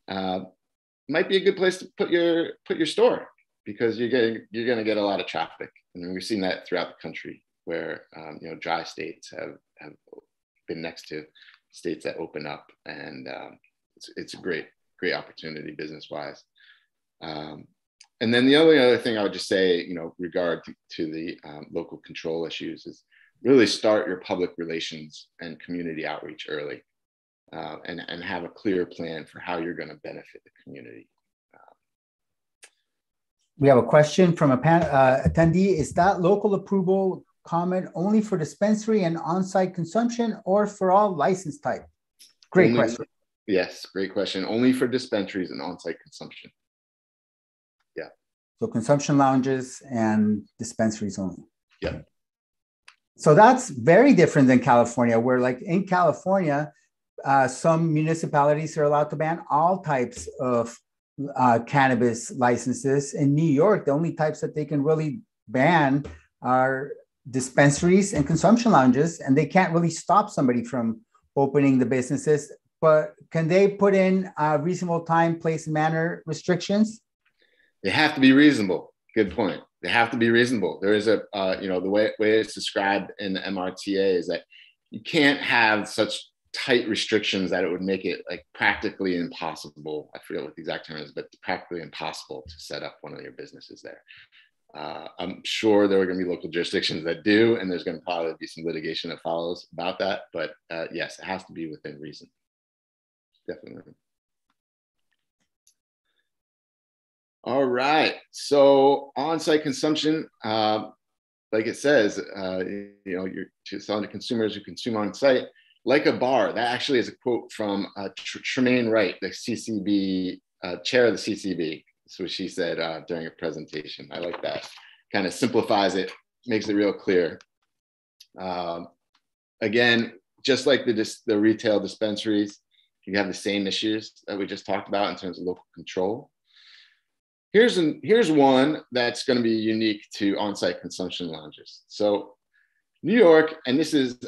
uh, might be a good place to put your put your store because you're getting you're going to get a lot of traffic, and we've seen that throughout the country where um, you know dry states have have been next to states that open up, and um, it's it's a great great opportunity business wise. Um, and then the only other thing I would just say, you know, regard to, to the um, local control issues is really start your public relations and community outreach early uh, and, and have a clear plan for how you're going to benefit the community. We have a question from a pan, uh, attendee. Is that local approval comment only for dispensary and on-site consumption or for all license type? Great only, question. Yes, great question. Only for dispensaries and on-site consumption. So consumption lounges and dispensaries only. Yeah. So that's very different than California, where like in California, uh, some municipalities are allowed to ban all types of uh, cannabis licenses. In New York, the only types that they can really ban are dispensaries and consumption lounges, and they can't really stop somebody from opening the businesses. But can they put in uh, reasonable time, place, and manner restrictions? They have to be reasonable. Good point. They have to be reasonable. There is a, uh, you know, the way, way it's described in the MRTA is that you can't have such tight restrictions that it would make it like practically impossible. I forget what the exact term is, but practically impossible to set up one of your businesses there. Uh, I'm sure there are going to be local jurisdictions that do, and there's going to probably be some litigation that follows about that. But uh, yes, it has to be within reason. Definitely. All right. So on-site consumption, uh, like it says, uh, you know, you're selling to consumers who consume on site like a bar. That actually is a quote from uh, Tremaine Wright, the CCB uh, chair of the CCB. That's what she said uh, during a presentation. I like that. Kind of simplifies it, makes it real clear. Um, again, just like the, the retail dispensaries, you have the same issues that we just talked about in terms of local control. Here's, an, here's one that's going to be unique to on-site consumption lounges. So New York, and this is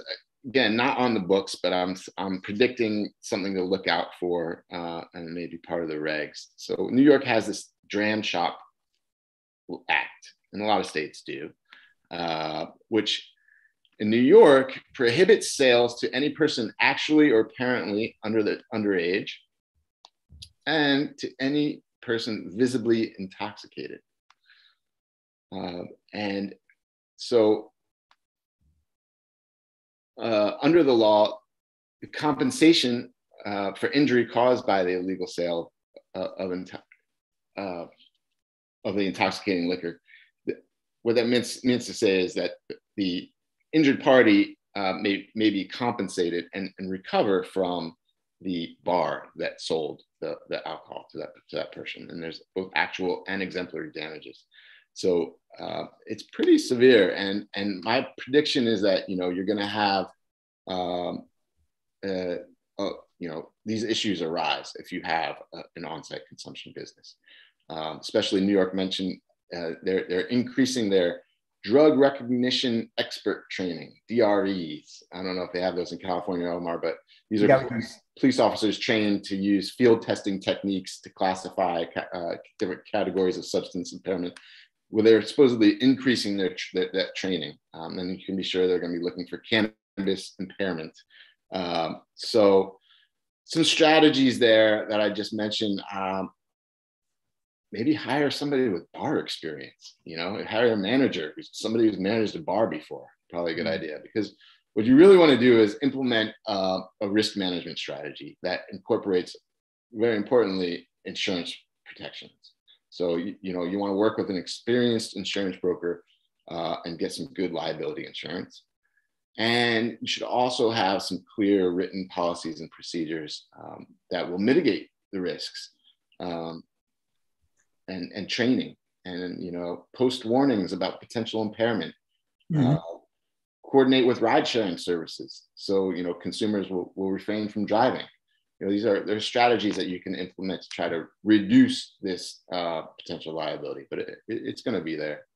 again, not on the books, but I'm I'm predicting something to look out for, uh, and maybe part of the regs. So New York has this dram shop act, and a lot of states do, uh, which in New York prohibits sales to any person actually or apparently under the underage, and to any person visibly intoxicated. Uh, and so uh, under the law, the compensation uh, for injury caused by the illegal sale uh, of, uh, of the intoxicating liquor. What that means, means to say is that the injured party uh, may, may be compensated and, and recover from the bar that sold the, the alcohol to that, to that person. And there's both actual and exemplary damages. So uh, it's pretty severe. And, and my prediction is that, you know, you're going to have, um, uh, uh, you know, these issues arise if you have a, an on-site consumption business. Um, especially New York mentioned uh, they're, they're increasing their drug recognition expert training, DREs. I don't know if they have those in California, Omar, but these are yeah. police, police, officers trained to use field testing techniques to classify uh, different categories of substance impairment. Where they're supposedly increasing their, their that training, um, and you can be sure they're going to be looking for cannabis impairment. Um, so, some strategies there that I just mentioned. Um, maybe hire somebody with bar experience, you know, hire a manager, somebody who's managed a bar before, probably a good mm-hmm. idea because what you really want to do is implement uh, a risk management strategy that incorporates, very importantly, insurance protections. So, you, you know, you want to work with an experienced insurance broker uh, and get some good liability insurance. And you should also have some clear written policies and procedures um, that will mitigate the risks. Um, and, and training and you know post warnings about potential impairment mm-hmm. uh, coordinate with ride sharing services. So you know consumers will, will refrain from driving. You know these are there's strategies that you can implement to try to reduce this uh, potential liability but it, it, it's going to be there.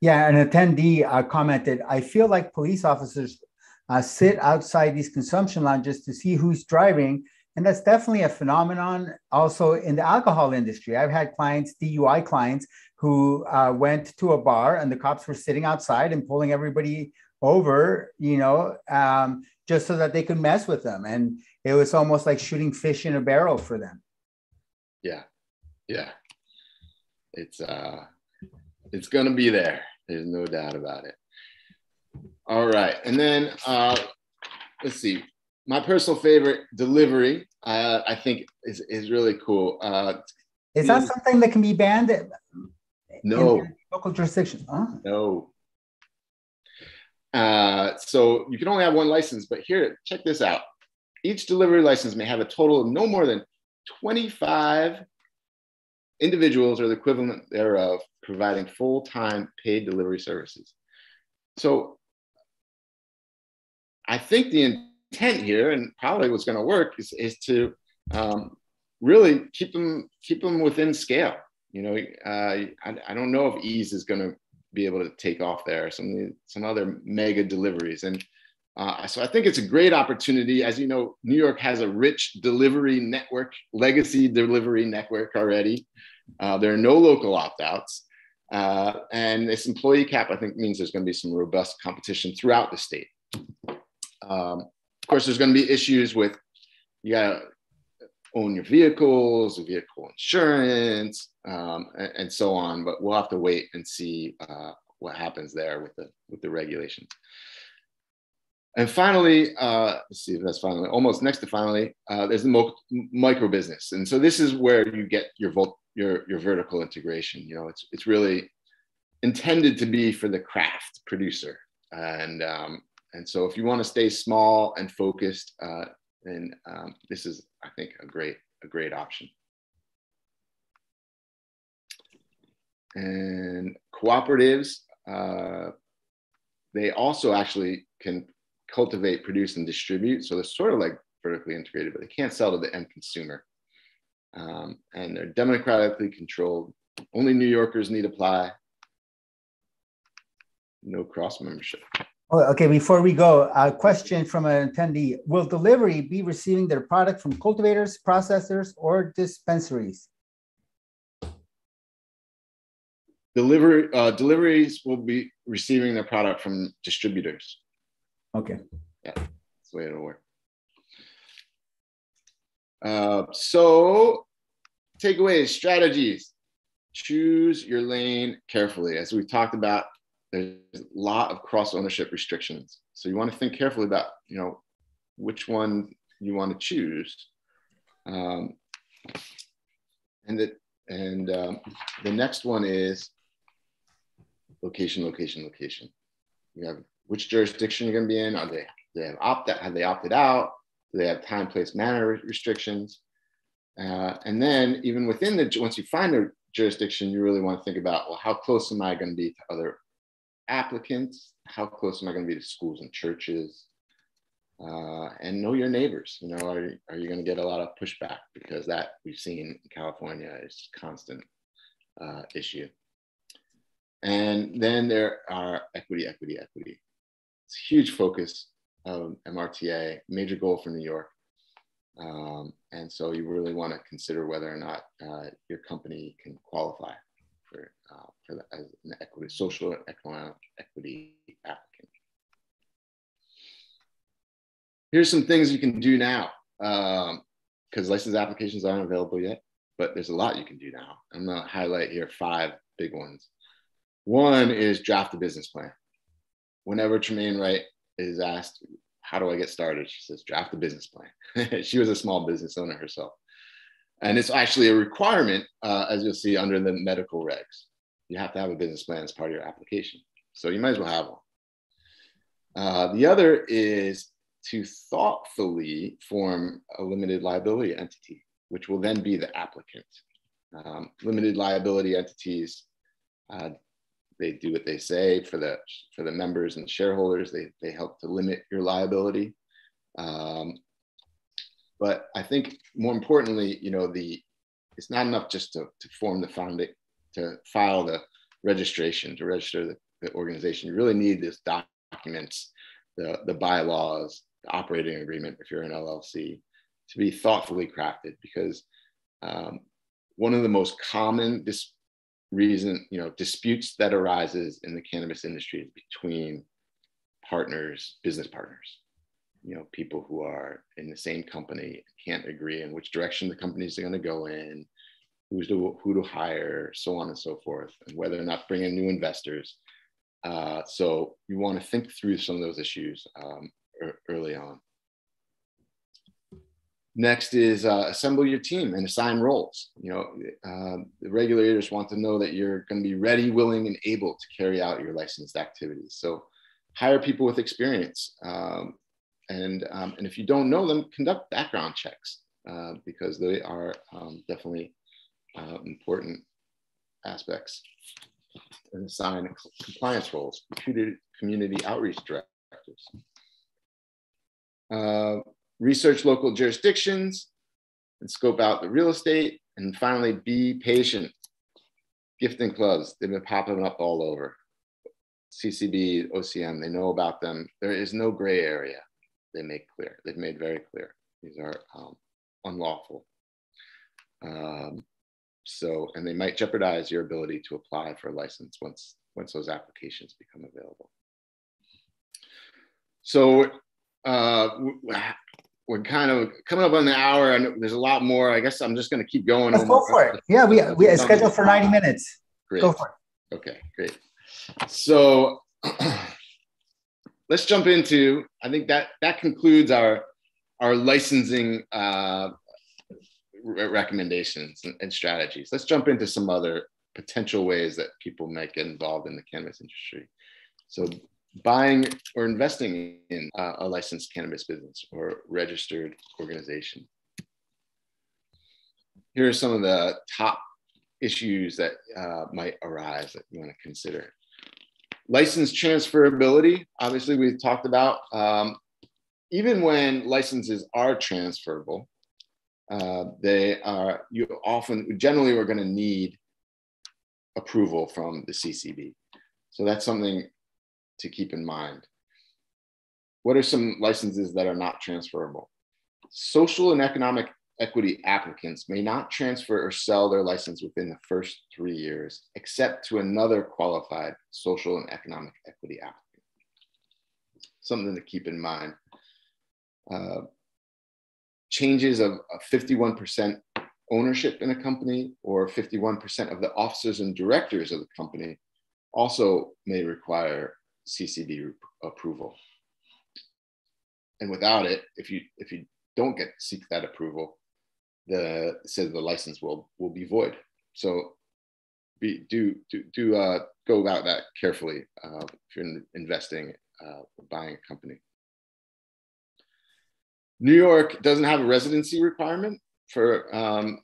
Yeah an attendee uh, commented i feel like police officers uh, sit outside these consumption lounges to see who's driving and that's definitely a phenomenon also in the alcohol industry. I've had clients, DUI clients, who uh, went to a bar and the cops were sitting outside and pulling everybody over, you know, um, just so that they could mess with them. And it was almost like shooting fish in a barrel for them. Yeah. Yeah. It's uh it's gonna be there. There's no doubt about it. All right. And then uh let's see my personal favorite delivery, uh, I think is, is really cool. Uh, is that something that can be banned? No. local jurisdiction. Oh. No. Uh, so you can only have one license, but here, check this out. Each delivery license may have a total of no more than 25 individuals or the equivalent thereof providing full-time paid delivery services. So I think the intent here, and probably what's going to work, is, is to um, really keep them keep them within scale. You know, uh, I, I don't know if Eaze is going to be able to take off there. Some some other mega deliveries, and uh, so I think it's a great opportunity. As you know, New York has a rich delivery network, legacy delivery network already. Uh, there are no local opt-outs. Uh, and this employee cap, I think, means there's going to be some robust competition throughout the state. Um, of course, there's going to be issues with you got to own your vehicles, vehicle insurance, um, and, and, so on. But we'll have to wait and see uh, what happens there with the with the regulations. And finally, uh, let's see if that's finally almost next to finally, uh, there's the mo- micro business, and so this is where you get your vol- your your vertical integration. You know, it's it's really intended to be for the craft producer, and um, and so if you want to stay small and focused, uh, then um, this is, I think, a great, a great option. And cooperatives, uh, they also actually can cultivate, produce, and distribute. So they're sort of like vertically integrated, but they can't sell to the end consumer. Um, and they're democratically controlled. Only New Yorkers need apply. No cross membership. Oh, okay, before we go, a question from an attendee. Will delivery be receiving their product from cultivators, processors, or dispensaries? Delivery, uh, deliveries will be receiving their product from distributors. Okay. Yeah, that's the way it'll work. Uh, so, takeaways, strategies. Choose your lane carefully. As we've talked about there's a lot of cross ownership restrictions. So you want to think carefully about, you know, which one you want to choose. Um, and that, and um, the next one is location, location, location. You have which jurisdiction you're going to be in. Are they, they have opt out? Have they opted out? Do they have time, place, manner restrictions? Uh, and then even within the once you find a jurisdiction, you really want to think about well, how close am I going to be to other applicants, how close am I going to be to schools and churches, uh, and know your neighbors. You know, are, are you going to get a lot of pushback because that we've seen in California is constant uh, issue. And then there are equity, equity, equity. It's a huge focus of MRTA, major goal for New York. Um, and so you really want to consider whether or not uh, your company can qualify for, uh, for the, as an equity, social and economic equity applicant. Here's some things you can do now because um, license applications aren't available yet, but there's a lot you can do now. I'm to highlight here five big ones. One is draft a business plan. Whenever Tremaine Wright is asked, How do I get started? She says, Draft a business plan. she was a small business owner herself. And it's actually a requirement, uh, as you'll see under the medical regs. You have to have a business plan as part of your application. So you might as well have one. Uh, the other is to thoughtfully form a limited liability entity, which will then be the applicant. Um, limited liability entities uh, they do what they say for the for the members and shareholders. They they help to limit your liability. Um, but I think more importantly, you know, the it's not enough just to, to form the founding to file the registration to register the, the organization. You really need this documents, the the bylaws, the operating agreement if you're an LLC, to be thoughtfully crafted because um, one of the most common dis- reason, you know, disputes that arises in the cannabis industry is between partners, business partners, you know, people who are in the same company can't agree on which direction the companies are going to go in, who's to, who to hire, so on and so forth, and whether or not bring in new investors. Uh, so you want to think through some of those issues um, early on. Next is uh, assemble your team and assign roles. You know, uh, the regulators want to know that you're going to be ready, willing, and able to carry out your licensed activities. So hire people with experience. Um, and, um, and if you don't know them, conduct background checks uh, because they are um, definitely uh, important aspects. And assign compliance roles, community outreach directors. Uh, research local jurisdictions and scope out the real estate. And finally, be patient. Gifting clubs, they've been popping up all over. CCB, OCM, they know about them. There is no gray area. They make clear. They've made very clear. These are um, unlawful. Um, so, and they might jeopardize your ability to apply for a license once once those applications become available. So, uh, we're kind of coming up on the hour and there's a lot more. I guess I'm just going to keep going. Let's go for it. Yeah, we, we scheduled for 90 minutes. Great. Go for it. Okay, great. So let's jump into, I think that that concludes our, our licensing uh, recommendations and, strategies. Let's jump into some other potential ways that people might get involved in the cannabis industry. So buying or investing in uh, a licensed cannabis business or registered organization. Here are some of the top issues that uh, might arise that you want to consider. License transferability, obviously, we've talked about. Um, even when licenses are transferable, uh, they are, you often, generally, we're going to need approval from the CCB. So that's something to keep in mind. What are some licenses that are not transferable? Social and economic equity applicants may not transfer or sell their license within the first three years, except to another qualified social and economic equity applicant. Something to keep in mind. Uh, changes of, of 51% ownership in a company or 51% of the officers and directors of the company also may require CCB approval. And without it, if you if you don't get seek that approval, the says the license will will be void. So be, do do do uh, go about that carefully uh, if you're investing uh, buying a company. New York doesn't have a residency requirement for um,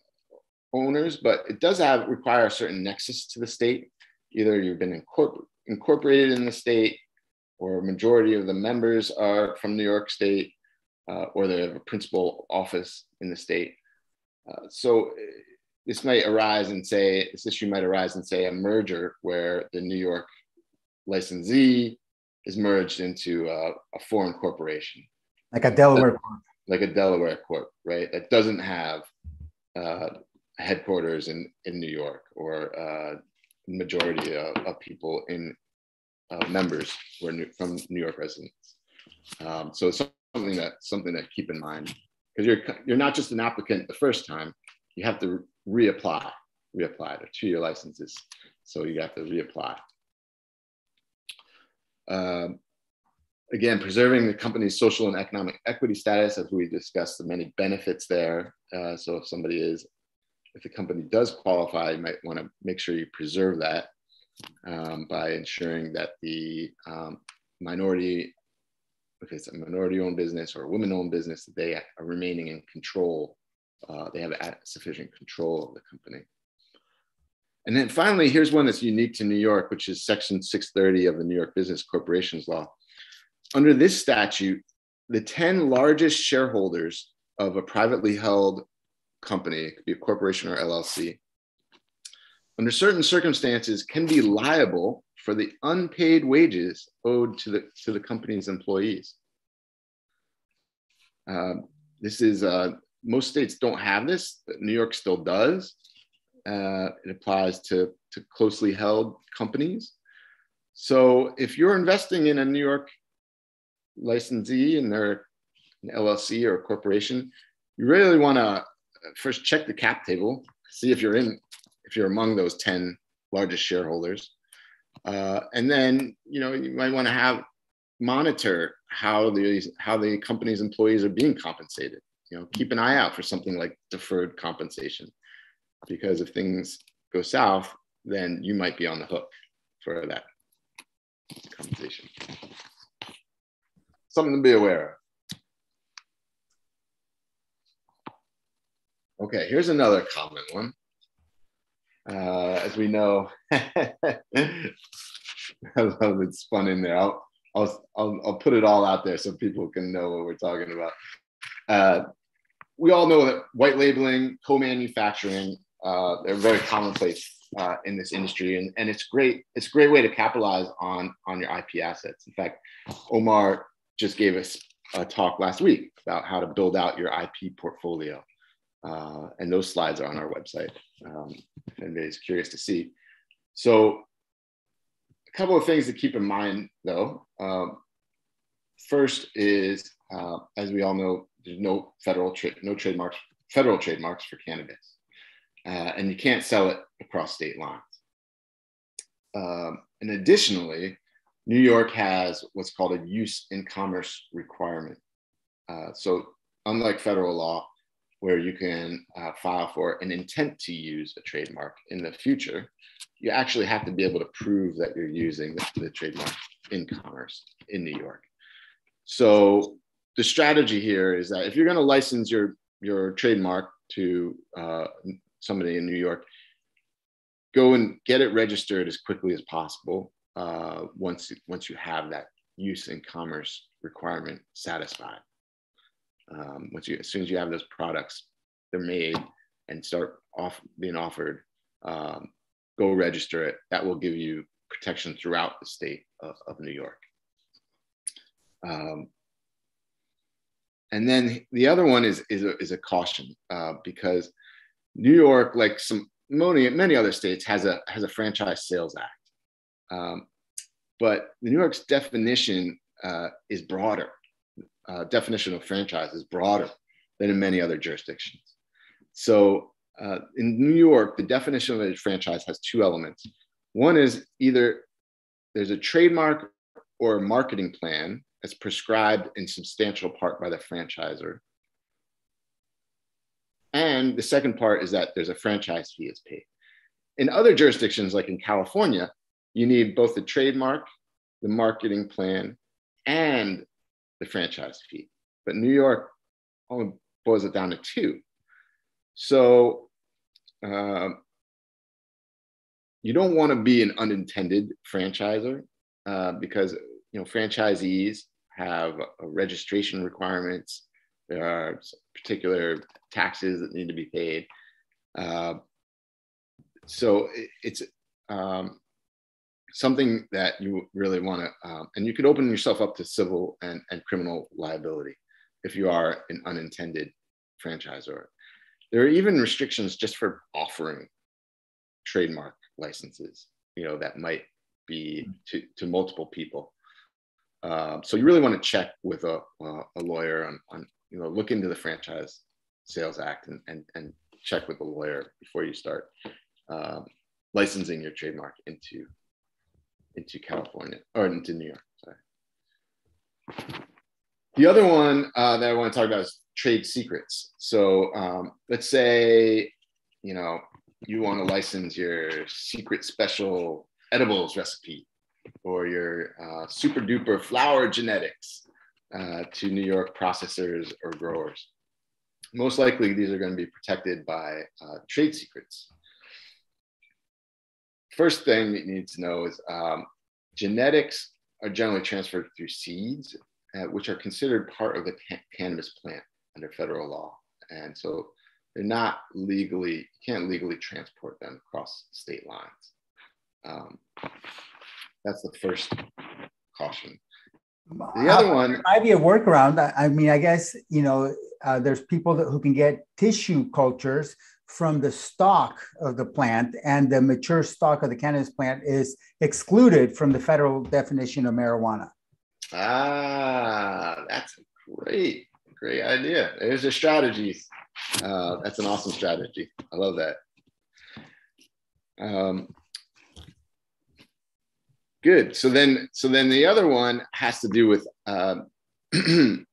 owners, but it does have require a certain nexus to the state. Either you've been incorporated incorporated in the state, or a majority of the members are from New York State, uh, or they have a principal office in the state. Uh, so this might arise and say this issue might arise and say a merger where the New York licensee is merged into a, a foreign corporation, like a Delaware corp, like a Delaware corp, right? That doesn't have uh, headquarters in in New York or uh, majority of, of, people in uh, members who are new, from New York residents. Um, so it's something that something to keep in mind because you're you're not just an applicant the first time, you have to reapply, reapply to two-year licenses. So you have to reapply. Um, again, preserving the company's social and economic equity status, as we discussed, the many benefits there. Uh, so if somebody is, if the company does qualify, you might want to make sure you preserve that um, by ensuring that the um, minority, if it's a minority-owned business or a women-owned business, they are remaining in control. Uh, they have sufficient control of the company. And then finally, here's one that's unique to New York, which is Section 630 of the New York Business Corporations Law. Under this statute, the 10 largest shareholders of a privately held company, it could be a corporation or LLC, under certain circumstances can be liable for the unpaid wages owed to the, to the company's employees. Uh, this is, uh, most states don't have this, but New York still does. Uh, it applies to, to closely held companies. So if you're investing in a New York licensee and they're an LLC or a corporation, you really want to first check the cap table, see if you're in, if you're among those 10 largest shareholders. Uh, and then, you know, you might want to have monitor how the how the company's employees are being compensated. You know, keep an eye out for something like deferred compensation because if things go south, then you might be on the hook for that compensation. Something to be aware of. Okay, here's another common one. Uh, as we know, I love it's fun in there. I'll, I'll, I'll, I'll, put it all out there so people can know what we're talking about. Uh, we all know that white labeling, co-manufacturing uh, they're very commonplace uh, in this industry, and, and it's great. It's a great way to capitalize on on your IP assets. In fact, Omar just gave us a talk last week about how to build out your IP portfolio, uh, and those slides are on our website. Um, if anybody's curious to see. So, a couple of things to keep in mind, though. Um, first is, uh, as we all know, there's no federal trade, no trademarks, federal trademarks for cannabis uh, and you can't sell it across state lines. Um, and additionally, New York has what's called a use in commerce requirement. Uh, so, unlike federal law, where you can uh, file for an intent to use a trademark in the future, you actually have to be able to prove that you're using the, the trademark in commerce in New York. So, the strategy here is that if you're going to license your your trademark to uh, somebody in New York, go and get it registered as quickly as possible uh, once once you have that use in commerce requirement satisfied. Um, once you, as soon as you have those products, they're made and start off being offered, um, go register it. That will give you protection throughout the state of, of New York. Um, and then the other one is, is, a, is a caution uh, because New York, like some many many other states, has a has a franchise sales act, um, but the New York's definition uh, is broader. Uh, definition of franchise is broader than in many other jurisdictions. So uh, in New York, the definition of a franchise has two elements. One is either there's a trademark or a marketing plan that's prescribed in substantial part by the franchisor, and the second part is that there's a franchise fee is paid. In other jurisdictions, like in California, you need both the trademark, the marketing plan, and the franchise fee. But New York only boils it down to two. So uh, you don't want to be an unintended franchisor uh, because you know franchisees have registration requirements there are particular taxes that need to be paid. Uh, so it, it's um, something that you really want to, um, and you could open yourself up to civil and, and criminal liability if you are an unintended franchisor. There are even restrictions just for offering trademark licenses, you know, that might be to, to multiple people. Um, so you really want to check with a, uh, a lawyer on, on, you know, look into the Franchise Sales Act and, and, and check with a lawyer before you start um, licensing your trademark into into California or into New York. Sorry. The other one uh, that I want to talk about is trade secrets. So um, let's say you know you want to license your secret special edibles recipe or your uh, super duper flower genetics uh, to New York processors or growers. Most likely, these are going to be protected by uh, trade secrets first thing that you need to know is um, genetics are generally transferred through seeds, uh, which are considered part of the ca- cannabis plant under federal law. And so they're not legally, you can't legally transport them across state lines. Um, that's the first caution. The other one there might be a workaround. I mean, I guess you know, uh, there's people that, who can get tissue cultures from the stock of the plant, and the mature stock of the cannabis plant is excluded from the federal definition of marijuana. Ah, that's a great, great idea. There's a strategy. Uh, that's an awesome strategy. I love that. Um, good. So then, so then the other one has to do with uh, New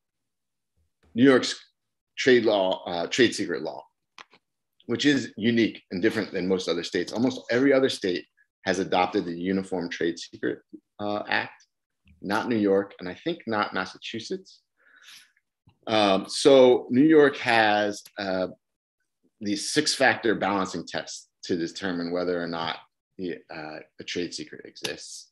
York's trade law, uh, trade secret law which is unique and different than most other states. Almost every other state has adopted the Uniform Trade Secret uh, Act, not New York, and I think not Massachusetts. Um, so New York has uh, these six-factor balancing tests to determine whether or not the, uh, a trade secret exists.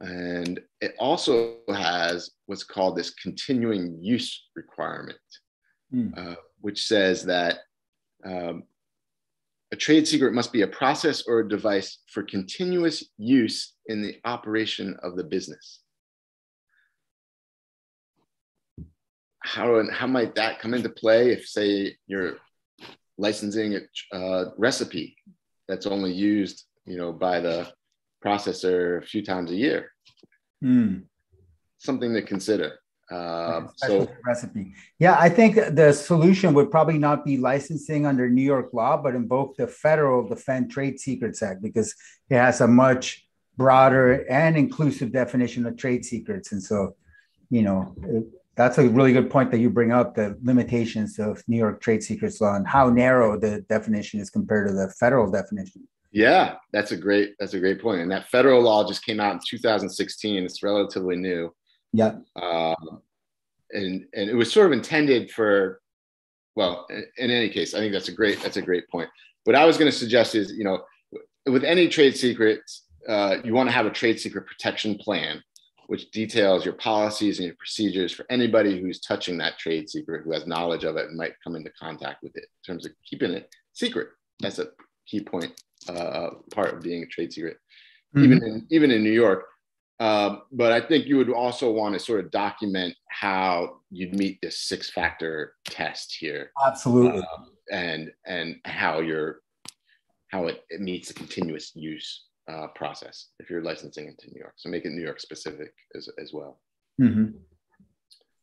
And it also has what's called this continuing use requirement, mm. uh, which says that um, a trade secret must be a process or a device for continuous use in the operation of the business. How, how might that come into play if, say, you're licensing a uh, recipe that's only used, you know, by the processor a few times a year? Mm. Something to consider. Uh, so recipe. Yeah, I think the solution would probably not be licensing under New York law, but invoke the federal Defend Trade Secrets Act because it has a much broader and inclusive definition of trade secrets. And so, you know, it, that's a really good point that you bring up the limitations of New York trade secrets law and how narrow the definition is compared to the federal definition. Yeah, that's a great that's a great point. And that federal law just came out in 2016. It's relatively new. Yeah. Um, and and it was sort of intended for, well, in, any case, I think that's a great that's a great point. What I was going to suggest is, you know, with any trade secrets, uh, you want to have a trade secret protection plan, which details your policies and your procedures for anybody who's touching that trade secret, who has knowledge of it and might come into contact with it in terms of keeping it secret. That's a key point, uh, part of being a trade secret. Mm-hmm. Even in even in New York, uh, but I think you would also want to sort of document how you'd meet this six factor test here. Absolutely. Um, and and how you're how it, it meets the continuous use uh, process if you're licensing into New York. So make it New York specific as, as well. Mm-hmm.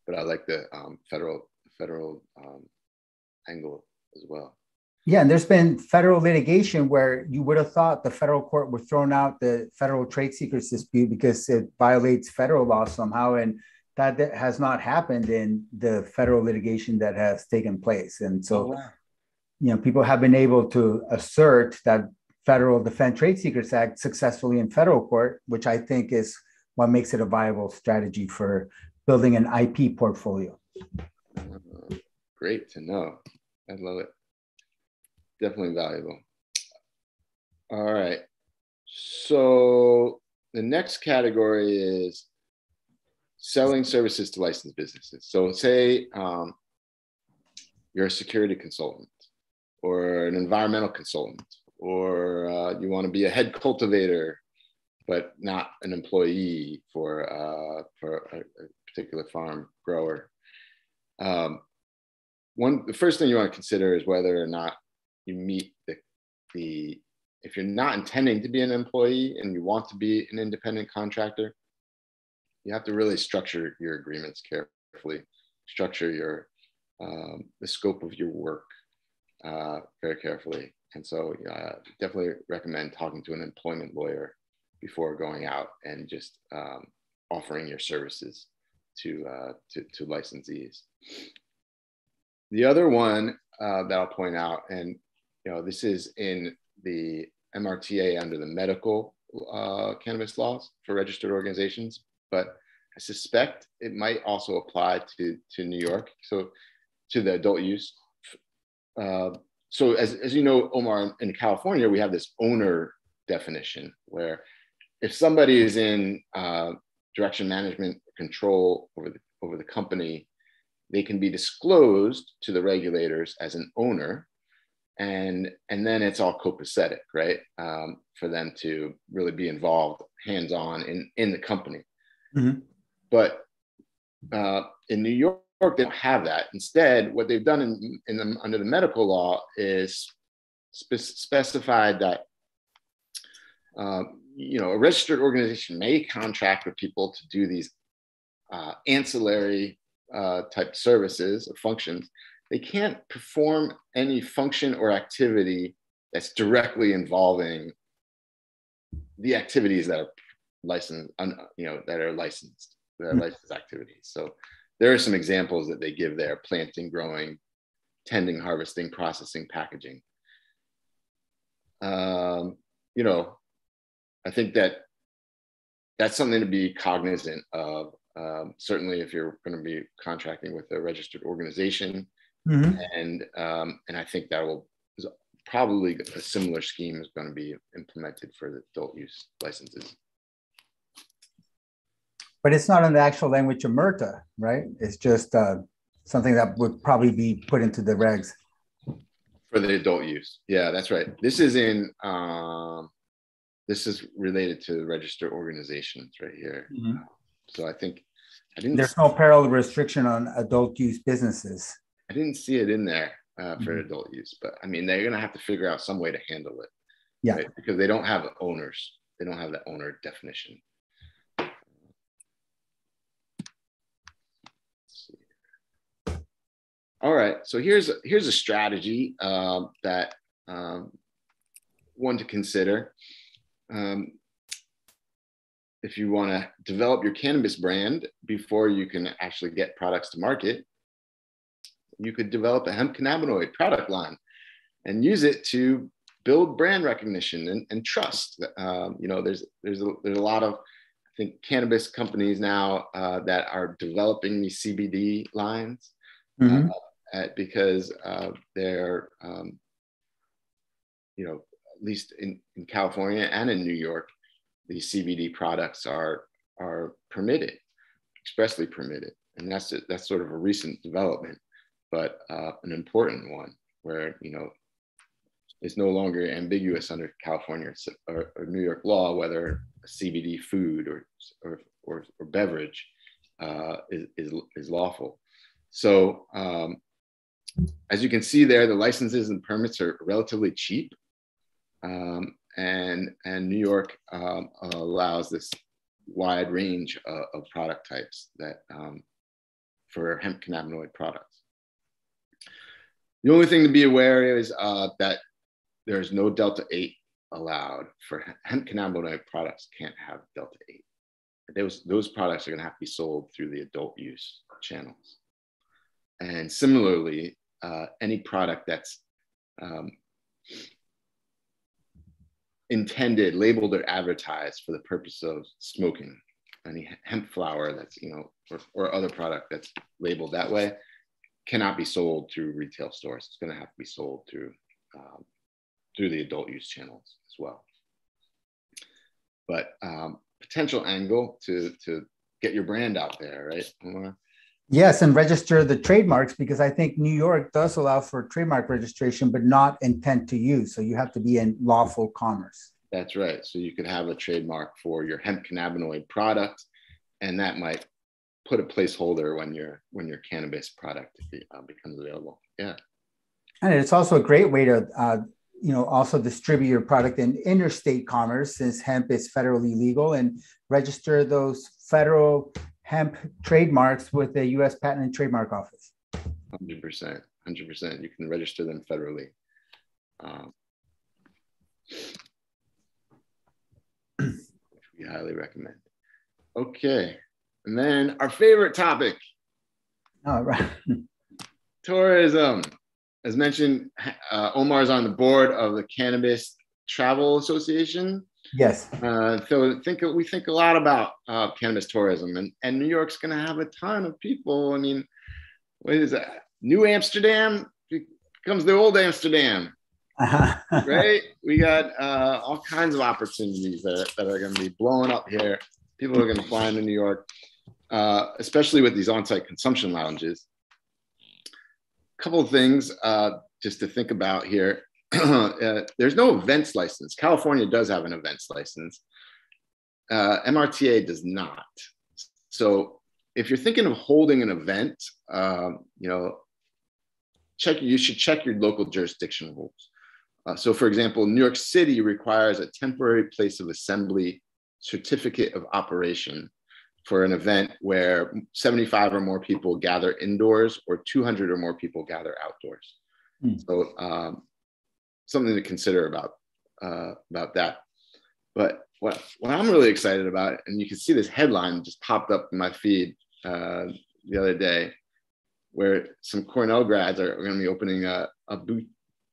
But I like the um, federal federal um, angle as well. Yeah, and there's been federal litigation where you would have thought the federal court would thrown out the federal trade secrets dispute because it violates federal law somehow, and that has not happened in the federal litigation that has taken place. And so, oh, wow. you know, people have been able to assert that federal Defend Trade Secrets Act successfully in federal court, which I think is what makes it a viable strategy for building an IP portfolio. Great to know. I love it definitely valuable. All right. So the next category is selling services to licensed businesses. So say um, you're a security consultant or an environmental consultant, or uh, you want to be a head cultivator, but not an employee for, uh, for a, a, particular farm grower. Um, one, the first thing you want to consider is whether or not you meet the, the if you're not intending to be an employee and you want to be an independent contractor, you have to really structure your agreements carefully, structure your um, the scope of your work uh, very carefully. And so uh, definitely recommend talking to an employment lawyer before going out and just um, offering your services to, uh, to, to, licensees. The other one uh, that I'll point out, and know, this is in the MRTA under the medical uh, cannabis laws for registered organizations, but I suspect it might also apply to, to New York. So to the adult use. Uh, so as, as you know, Omar, in California, we have this owner definition where if somebody is in uh, direction management control over the, over the company, they can be disclosed to the regulators as an owner and and then it's all copacetic right? Um, for them to really be involved hands-on in in the company. Mm-hmm. but uh, in new york they don't have that. Instead what they've done in, in the, under the medical law is spe- specified that uh, you know a registered organization may contract with people to do these uh, ancillary uh, type services or functions they can't perform any function or activity that's directly involving the activities that are licensed, you know, that are licensed, that are hmm. licensed activities. So there are some examples that they give there: planting, growing, tending, harvesting, processing, packaging. Um, you know, I think that that's something to be cognizant of. Um, certainly, if you're going to be contracting with a registered organization, Mm-hmm. And um, and I think that will probably a similar scheme is going to be implemented for the adult use licenses. But it's not in the actual language of MRTA, right? It's just uh, something that would probably be put into the regs. For the adult use. Yeah, that's right. This is in, um, this is related to registered organizations right here. Mm-hmm. So I think I didn't. There's no parallel restriction on adult use businesses. I didn't see it in there uh, for mm-hmm. adult use, but I mean, they're going to have to figure out some way to handle it. Yeah. Right? Because they don't have owners, they don't have the owner definition. All right, so here's here's a strategy um, that um, one to consider. Um, if you want to develop your cannabis brand before you can actually get products to market, you could develop a hemp cannabinoid product line and use it to build brand recognition and, and trust. Um, you know, there's there's a, there's a lot of I think cannabis companies now uh, that are developing these CBD lines mm-hmm. uh, at, because uh, they're um, you know at least in, in California and in New York, these CBD products are are permitted, expressly permitted, and that's a, that's sort of a recent development but uh, an important one where you know it's no longer ambiguous under California or, or New York law whether CBD food or or, or, or beverage uh, is, is, is lawful. So um, as you can see there, the licenses and permits are relatively cheap. Um, and, and New York um, allows this wide range of, of product types that um, for hemp cannabinoid products. The only thing to be aware is uh, that there's no Delta 8 allowed for hemp cannabinoid products can't have Delta 8. Those, those products are going to have to be sold through the adult use channels. And similarly, uh, any product that's um, intended, labeled, or advertised for the purpose of smoking, any hemp flower that's, you know, or, or other product that's labeled that way, cannot be sold through retail stores. It's going to have to be sold through um, through the adult use channels as well. But um, potential angle to to get your brand out there, right? Yes, and register the trademarks because I think New York does allow for trademark registration, but not intent to use. So you have to be in lawful commerce. That's right. So you could have a trademark for your hemp cannabinoid product, and that might put a placeholder when your when your cannabis product uh, becomes available. Yeah, and it's also a great way to uh, you know also distribute your product in interstate commerce since hemp is federally legal and register those federal hemp trademarks with the U.S. Patent and Trademark Office. Hundred percent, hundred percent. You can register them federally. Um, which we highly recommend. Okay. And then our favorite topic. All right. tourism. As mentioned, uh, Omar is on the board of the Cannabis Travel Association. Yes. Uh, so think we think a lot about uh, cannabis tourism, and, and New York's going to have a ton of people. I mean, what is that? New Amsterdam becomes the old Amsterdam. Uh-huh. right? We got uh, all kinds of opportunities that, that are going to be blowing up here. People are going to fly into New York, uh, especially with these on-site consumption lounges. A couple of things uh, just to think about here. Uh, there's no events license. California does have an events license. Uh, MRTA does not. So if you're thinking of holding an event, um, you know, check. You should check your local jurisdiction rules. Uh, so, for example, New York City requires a temporary place of assembly certificate of operation for an event where 75 or more people gather indoors or 200 or more people gather outdoors. Hmm. So, um, something to consider about uh, about that. But what what I'm really excited about, and you can see this headline just popped up in my feed uh, the other day, where some Cornell grads are going to be opening a, a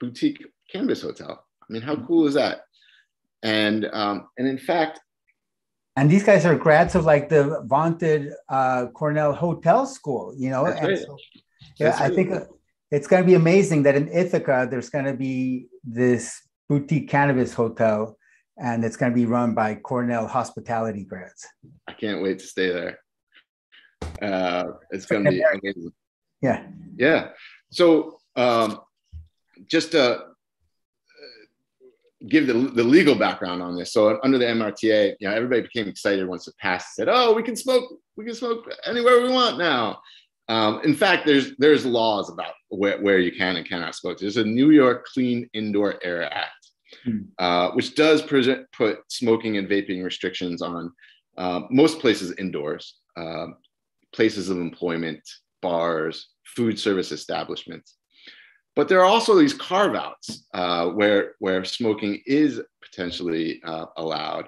boutique cannabis hotel. I mean, how cool is that? And um, and in fact, and these guys are grads of like the vaunted uh, Cornell Hotel School, you know. Right. So, yeah, that's I right. think it's going to be amazing that in Ithaca there's going to be this boutique cannabis hotel, and it's going to be run by Cornell hospitality grads. I can't wait to stay there. Uh, it's going to be amazing. Yeah. Yeah. So um, just to give the, the legal background on this. So under the MRTA, you know, everybody became excited once it passed. Said, "Oh, we can smoke. We can smoke anywhere we want now." Um, in fact, there's there's laws about where, where you can and cannot smoke. There's a New York Clean Indoor Air Act, hmm. uh, which does present, put smoking and vaping restrictions on uh, most places indoors, uh, places of employment, bars, food service establishments. But there are also these carve outs uh, where, where smoking is potentially uh, allowed.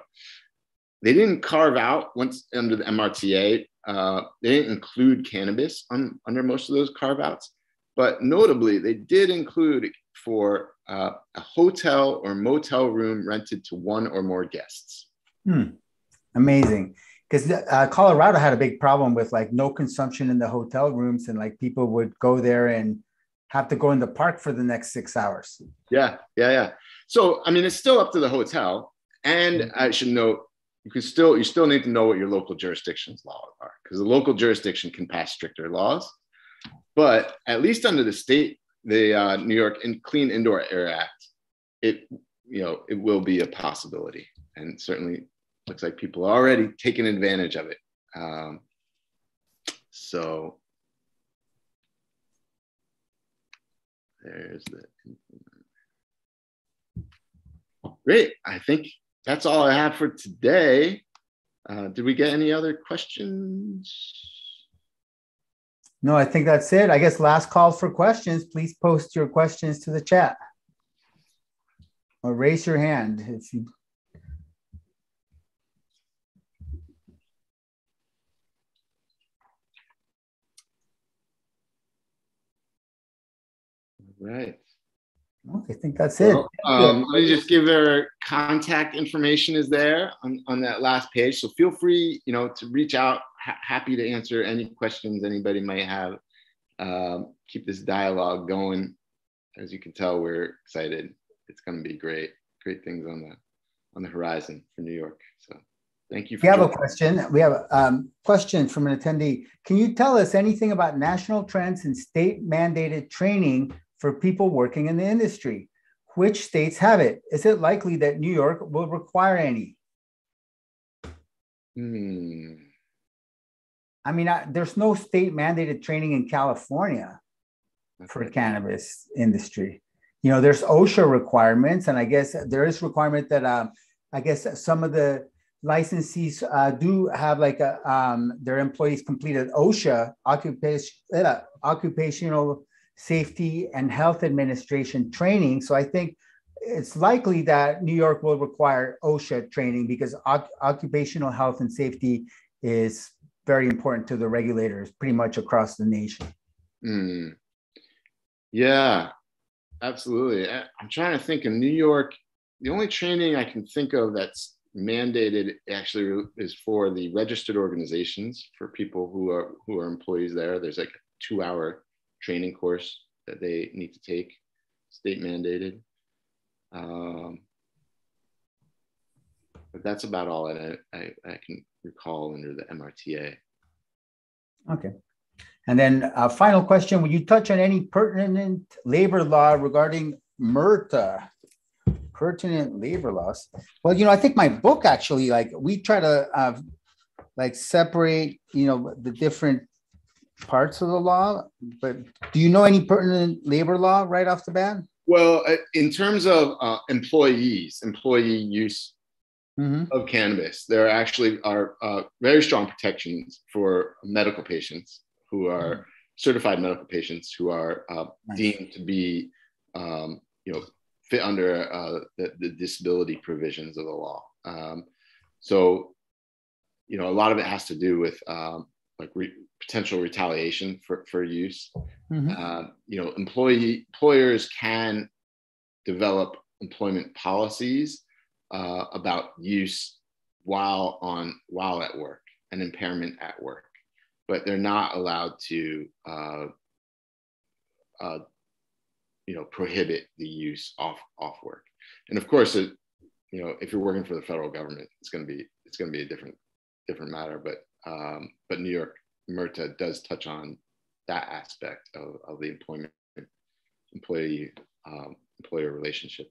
They didn't carve out once under the MRTA, uh, they didn't include cannabis on, under most of those carve outs. But notably, they did include for uh, a hotel or motel room rented to one or more guests. Hmm. Amazing because uh, Colorado had a big problem with like no consumption in the hotel rooms, and like people would go there and have to go in the park for the next six hours. Yeah, yeah, yeah. So I mean, it's still up to the hotel, and mm-hmm. I should note you can still you still need to know what your local jurisdiction's laws are because the local jurisdiction can pass stricter laws. But at least under the state, the uh, New York in Clean Indoor Air Act, it you know it will be a possibility, and certainly looks like people are already taking advantage of it. Um, so There's the Great. I think that's all I have for today. Uh, did we get any other questions? No, I think that's it. I guess last call for questions. Please post your questions to the chat or raise your hand if you Right. I think that's it. Well, um, let me just give their contact information is there on, on that last page. So feel free, you know, to reach out. Ha- happy to answer any questions anybody might have. Um, keep this dialogue going. As you can tell, we're excited. It's going to be great. Great things on the on the horizon for New York. So Thank you. we have a question. We have a um, question from an attendee. Can you tell us anything about national trends and state mandated training for people working in the industry? Which states have it? Is it likely that New York will require any? Hmm. I mean, I, there's no state mandated training in California for cannabis industry. You know, there's OSHA requirements, and I guess there is requirement that um, I guess some of the licensees uh, do have like a, um, their employees completed OSHA occupation, uh, occupational safety and health administration training. So I think it's likely that New York will require OSHA training because occupational health and safety is very important to the regulators pretty much across the nation. Mm. Yeah, absolutely. I'm trying to think of New York. The only training I can think of that's mandated actually is for the registered organizations for people who are who are employees there. There's like a two hour training course that they need to take, state mandated. Um, but that's about all I, I, I, can recall under the MRTA. Okay. And then a final question, will you touch on any pertinent labor law regarding MRTA? Pertinent labor laws. Well, you know, I think my book actually, like we try to uh, like separate, you know, the different parts of the law, but do you know any pertinent labor law right off the bat? Well, uh, in terms of uh, employees, employee use mm-hmm. of cannabis, there actually are uh, very strong protections for medical patients who are mm-hmm. certified medical patients who are uh, nice. deemed to be, um, you know, fit under uh, the, the, disability provisions of the law. Um, so, you know, a lot of it has to do with um, like re- potential retaliation for, for use. Mm-hmm. Uh, you know, employee employers can develop employment policies uh, about use while on while at work and impairment at work, but they're not allowed to, uh, uh, you know, prohibit the use off off work. And of course, it, you know, if you're working for the federal government, it's going to be it's going to be a different different matter. But um, but New York MRTA does touch on that aspect of, of the employment employee um, employer relationship.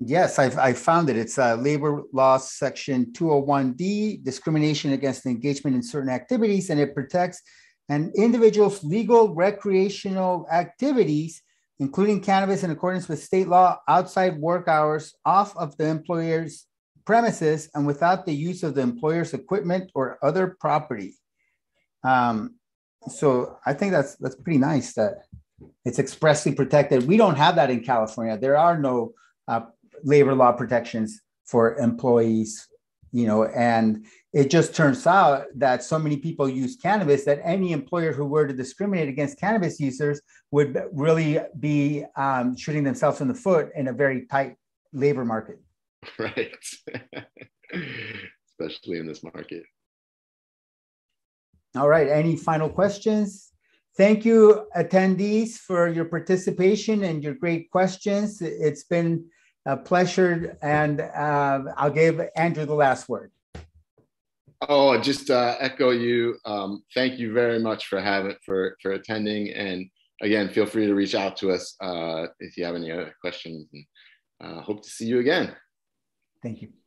Yes, I've, I found it. It's a labor law section 201D, discrimination against engagement in certain activities, and it protects an individual's legal recreational activities, including cannabis in accordance with state law outside work hours off of the employer's premises and without the use of the employer's equipment or other property. Um, so I think that's that's pretty nice that it's expressly protected. We don't have that in California. There are no uh, labor law protections for employees, you know, and it just turns out that so many people use cannabis that any employer who were to discriminate against cannabis users would really be um, shooting themselves in the foot in a very tight labor market. Right. Especially in this market. All right. Any final questions? Thank you, attendees, for your participation and your great questions. It's been a pleasure, and uh, I'll give Andrew the last word. Oh, I just uh, echo you. Um, thank you very much for having for for attending, and again, feel free to reach out to us uh, if you have any other questions. And uh, hope to see you again. Thank you.